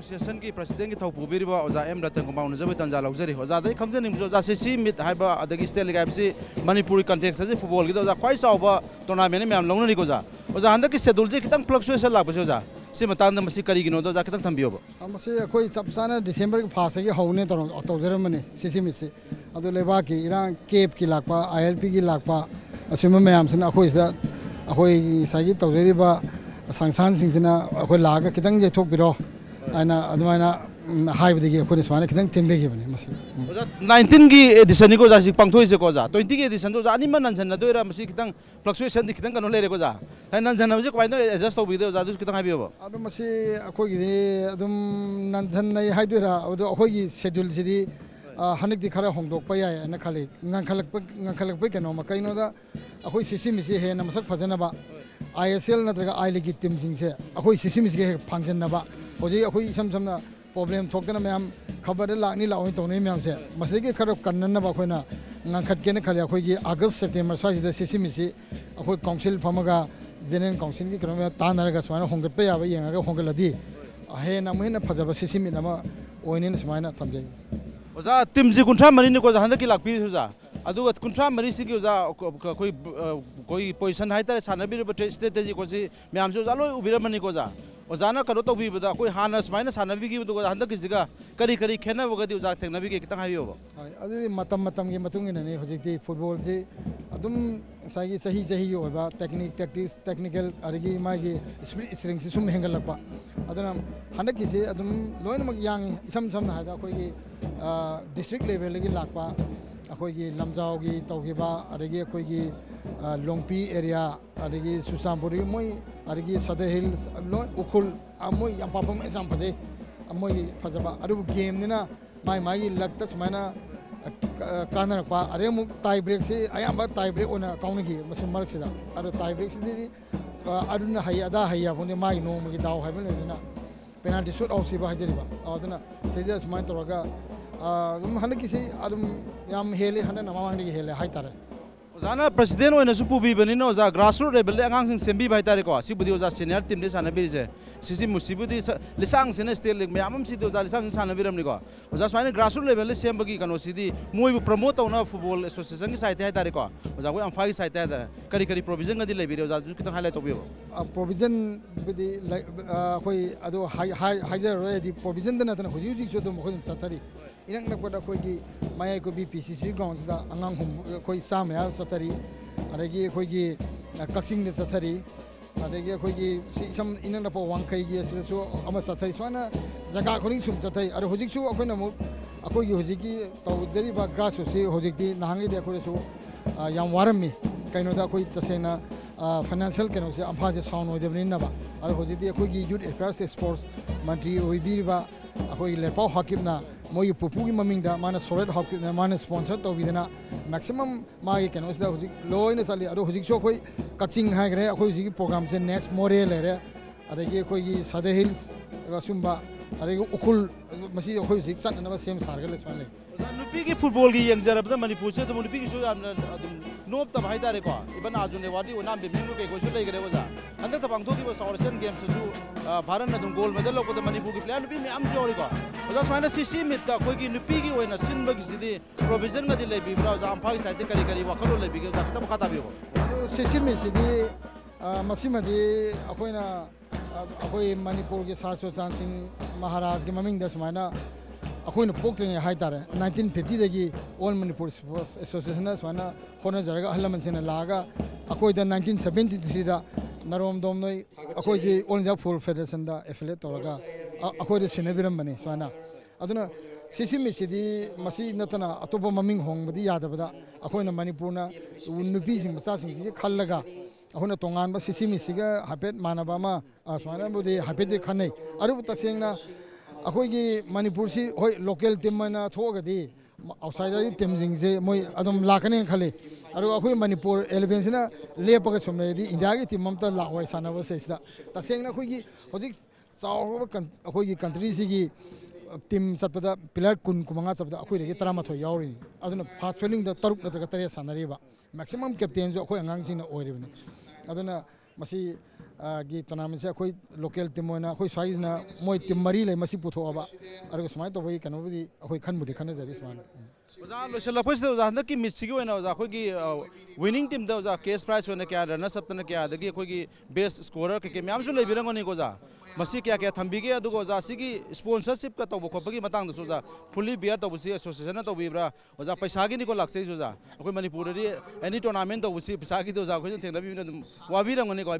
[SPEAKER 4] Association की प्रेसिडेंट की थौपूबीब ओजा एम रतन कुमार उनजब तंजा लौजरी ओजाद खजनीज ओजा से सी है स्टेट लेगाई मनपुरी कंटेक्स से फुटबॉल की ओजा खाई चाव टोर्नामेंट मैम लौनरी ओजा ओजा हंक की शेड्यूल से खत फ्लक्चुएसन से ओजा? से मतंग कहींगीनो ओजा खत थम्बीब
[SPEAKER 5] अखोई चप चाना डिसेंबर फास्ट हौने तौजरमने तो मिसे लेबा की इरा केब की लाप आई एल पी की लाप असम मैमसन अखोद अखोई तौजरीब संस्थान लाग खित जेथोरो ꯍꯥꯏꯅ ꯑꯗꯨꯃꯥꯏꯅ ꯍꯥꯏꯕꯗꯒꯤ ꯑꯩꯈꯣꯏꯅ ꯁꯨꯃꯥꯏꯅ ꯈꯤꯇꯪ ꯊꯦꯡꯊꯈꯤꯕꯅꯤ ꯃꯁꯤ
[SPEAKER 4] ꯑꯣꯖꯥ ꯅꯥꯏꯟꯇꯤꯟꯒꯤ ꯑꯦꯗꯤꯁꯟꯅꯤꯀꯣ ꯑꯣꯖꯥ ꯁꯤ ꯄꯥꯡꯊꯣꯛꯏꯁꯦꯀꯣ ꯑꯣꯖꯥ ꯇ꯭ꯋꯦꯟꯇꯤꯒꯤ ꯑꯦꯗꯤꯁꯟꯗꯣ ꯑꯣꯖꯥ ꯑꯅꯤꯃꯛ ꯅꯟꯁꯟꯅꯗꯣꯏꯔꯥ ꯃꯁꯤ ꯈꯤꯇꯪ ꯐ꯭ꯂꯛꯆꯨꯌꯦꯁꯟꯗꯤ ꯈꯤꯇꯪ ꯀꯩꯅꯣ ꯂꯩꯔꯦꯀꯣ ꯑꯣꯖꯥ ꯍꯥꯏ ꯅꯟꯁꯟꯅꯕꯁꯦ ꯀꯃꯥꯏꯅ ꯑꯦꯗꯖꯁ ꯇꯧꯕꯤꯗꯣꯏ ꯑꯣꯖꯥ ꯑꯗꯨꯁꯨ ꯈꯤꯇꯪ ꯍꯥꯏꯕꯤꯌꯣꯕ
[SPEAKER 5] ꯑꯗꯨ ꯃꯁꯤ ꯑꯩꯈꯣꯏꯒꯤꯗꯤ ꯑꯗꯨꯝ ꯅꯟꯁꯟꯅꯩ ꯍꯥꯏꯗꯣꯏꯔꯥ ꯑꯗꯣ ꯑꯩꯈꯣꯏꯒꯤ ꯁꯦꯗꯨꯜꯁꯤꯗꯤ ꯍꯟꯗꯛꯇꯤ ꯈꯔ ꯍꯣꯡꯗꯣꯛꯄ ꯌꯥꯏ ꯍꯥꯏꯅ ꯈꯜꯂꯤ ꯉꯟꯈꯠꯂꯛꯄ ꯉꯟꯈꯠꯂꯛꯄꯩ ꯀꯩꯅꯣꯃ ꯀꯩꯅꯣꯗ ꯑꯩꯈꯣꯏ ꯁꯤꯁꯤꯃꯤꯁꯤ ꯍꯦꯟꯅ ꯃꯁꯛ ꯐꯖꯅꯕ ISL नत्रगा I लीग की टीम सिंह से अखोई सिस्टम इसके है फंक्शन ना बा हो जी अखोई सम सम ना प्रॉब्लम थोकते ना मैं हम खबर लागनी लाओ तो नहीं मैं हमसे मसले के खरो कन्न ना बा अखोई ना ngangkhat kene khali akhoi gi august september swa ji da sisim si akoi council phamaga general council gi krom ta na ga swa na hongat pa ya ba yenga ga hongal di ahe na mu he na phajaba sisimi na ma oi ni na sma na tamjai
[SPEAKER 4] oza tim ji kunthra mari ni ko ja handak ki lakpi su ja अगर कुंट्रा मरीसी की कोई कोई position है सानी सानबीर बटे को ma'am मैं ओजा लो उबिरमनी ओजा ओजा उजाना करो तो भी बदा कोई हान स्माइन सानबी की तो की जगह करी करी खेनबगे ओजा उजा कितना
[SPEAKER 5] की फुटबॉल से अदुम सागी सही सही टेक्निक टेक्टिस टेक्निकल अरगी मागी स्पिरिट स्ट्रेंथ की लोनम यांग इसम सम हादा डिस्ट्रिक लेवल की अखोगी लमजाओगी तौगिबा अरेगी अखोगी लोंपी एरिया सुसापुरी मई मोई सदर हिल्स लो उखुल मोई यम पापम फजे मोई फजब अरु गेम माई माई लगता सुमाइना कानरपा अरे मु टाई ब्रेक से अब टाई ब्रेक ओना काउनगी मसु मरक सिदा टाई ब्रेक से हई अदा हई अबोने माई नोम की दाव है पेनाल्टी सूट आउट सिबा हजरिबा अदना सेजा सुमाइन
[SPEAKER 4] ओजा लिसांग सानबिरमनि को ओजा स्वाइन ग्रासरूट लेवल दे सेम्बगी कनो सिदि मोइबु प्रमोट तौना फुटबॉल एसोसिएशन की साइट हाइतारे को ओजा कोइ अम्फा की साइट हाइतारे करी करी प्रोविज़न गदि लेबिरे ओजा जु कितन हाइलाइट तोबियो
[SPEAKER 5] प्रोविज़न बदी अखोई अदो हाइजरदी प्रोविज़न दना हुजी हुजी सो दम खो चतरी इनक नकपद अखोई माय को बी पीसीसी ग्राउंड अंगांग हम अखोई साम या चतरी अदगी अखोई कक्सिंग दे चतरी अदगी अखोई सम इनक नपो वांखै गी असो अमा चतरी स्वाना जगह खोलिंग सुम चतरी अदो हुजी सु अखोई नमु अखोई हुजी की तौजरी बा ग्रास से हुजी दी नहांगी दे अखोई सु याम अखोई तसेना फाइनेंशियल कनो से अम्फा से साउंड होदबनीनबा अदो हुजी अखोई यूथ अफेयर्स स्पोर्ट्स मंत्री होइबीरिबा अखोई लेपाव मोई पुपू की माना सोलेट सोरेट माना स्पॉन्सर तौबीदना मैक्सिमम मैक्सीम कनो लोन हुजी लोइना चली अखोई कचिंग अखोई हुजी प्रोग्राम से नेक्स्ट मोरे लेर अदगी अखोई सदर हिल्स असुम्बा अदगी उखुल अखोई सेम सारे
[SPEAKER 4] फुटबॉल की यंगजरब मणिपुर से तो नुपीगी सु यामना अदुम नोब तब हाइतारे को इबन आजुन एवार्डी ओनाम बिमिंगु के कोइसु लेगरे ओजा हंदक तब अंगथोकी बो साउथ एशियन गेम्स भारत न दुम गोल्ड मेडल लोको मणिपुर की प्लेयर नुपी म्याम जोरी को ओजा स्वाइना सीसी मिट ता कोई की सिनबगी सिदि प्रोविज़न गदि ओजा अम्फा की साइड करी करी वखलो लेबी ओजा खतम खाता बियो
[SPEAKER 5] सिसिमिसिदी मसिमदी अखोइना अखोई मणिपुर के सार चांसिंग महाराज के ममिंग सुमाइना अखोइना पोक्तने हाइतारे 1950 ऑल मणिपुर स्पोर्ट्स एसोसिएशन सुमाइना होनजरगा अहलमनसिना लागा अखोइदा 1973 दा नरोम दोमनोई अखोइजी ऑल इंडिया फुटबॉल फेडरेशन दा एफिलेट तौरगा अखोइदा सिनेबिरमबने सुमाइना अदुना सिसिमिसिदी मसी नतना अतोप ममिंग होंगबदी यादबदा अखोइना मणिपुरना नुपीसिंग मचासिंग खल्लगा अखोइना तोंगानबा सिसिमिसिगा हापेट मानबा मा सुमाइना बुदी हापेट खनै अरुब तसेंगना अखोइगी मणिपुर से होय लोकल टीम मना थोगदी आउटसाइडर टीम जिंगजे मोय अदम लाकने खले अरु अखोइ मणिपुर 11 सिना लेपगा सुमलेदी इंडिया की टीम ममता लावय सानबा सेसदा तसेंगना अखोइगी होजिक चाव अखोइगी कंट्री सिगी टीम चटपदा पिलर कुन कुमंगा चटपदा अखोइगी तरामाथो यावरी अदुना फास्ट फेलिंग द तरुक नतगा तरे सानरीबा मैक्सिमम कैप्टन जो ओरिबने अदुना मसी ꯒꯤ ꯇꯣꯔꯅꯥꯃꯦꯟꯁꯦ ꯑꯩꯈꯣꯏ ꯂꯣꯀꯦꯜ ꯇꯤꯝ ꯑꯣꯏꯅ ꯑꯩꯈꯣꯏ ꯁ꯭ꯋꯥꯏꯁꯤꯅ ꯃꯣꯏ ꯇꯤꯝ ꯃꯔꯤ ꯂꯩ ꯃꯁꯤ ꯄꯨꯊꯣꯛꯑꯕ ꯑꯗꯨꯒ ꯁꯨꯃꯥꯏꯅ ꯇꯧꯕꯒꯤ ꯀꯩꯅꯣꯕꯨꯗꯤ ꯑꯩꯈꯣꯏ ꯈꯟꯕꯨꯗꯤ ꯈꯟꯅꯖꯔꯤ ꯁꯨꯃꯥꯏꯅ
[SPEAKER 4] ओजा ओजा ओजा विनिंग टीम ओजा केस प्राइस ओना क्या रनर्स अप तना क्या बेस्ट स्कोरर के के म्याम सु लेबिरंगोनी कोजा मसी क्या क्या अदुगो ओजा का तौब ओजा फुली बियर तौबसी एसोसिएशन तौबिब्रा ओजा पैसागी निको लाक्सै ओजा अखोइ मणिपुर दी एनी टूर्नामेंट तौबसी पैसागी ओजा अखोइ थेंगनबी वाबीरंगोनी को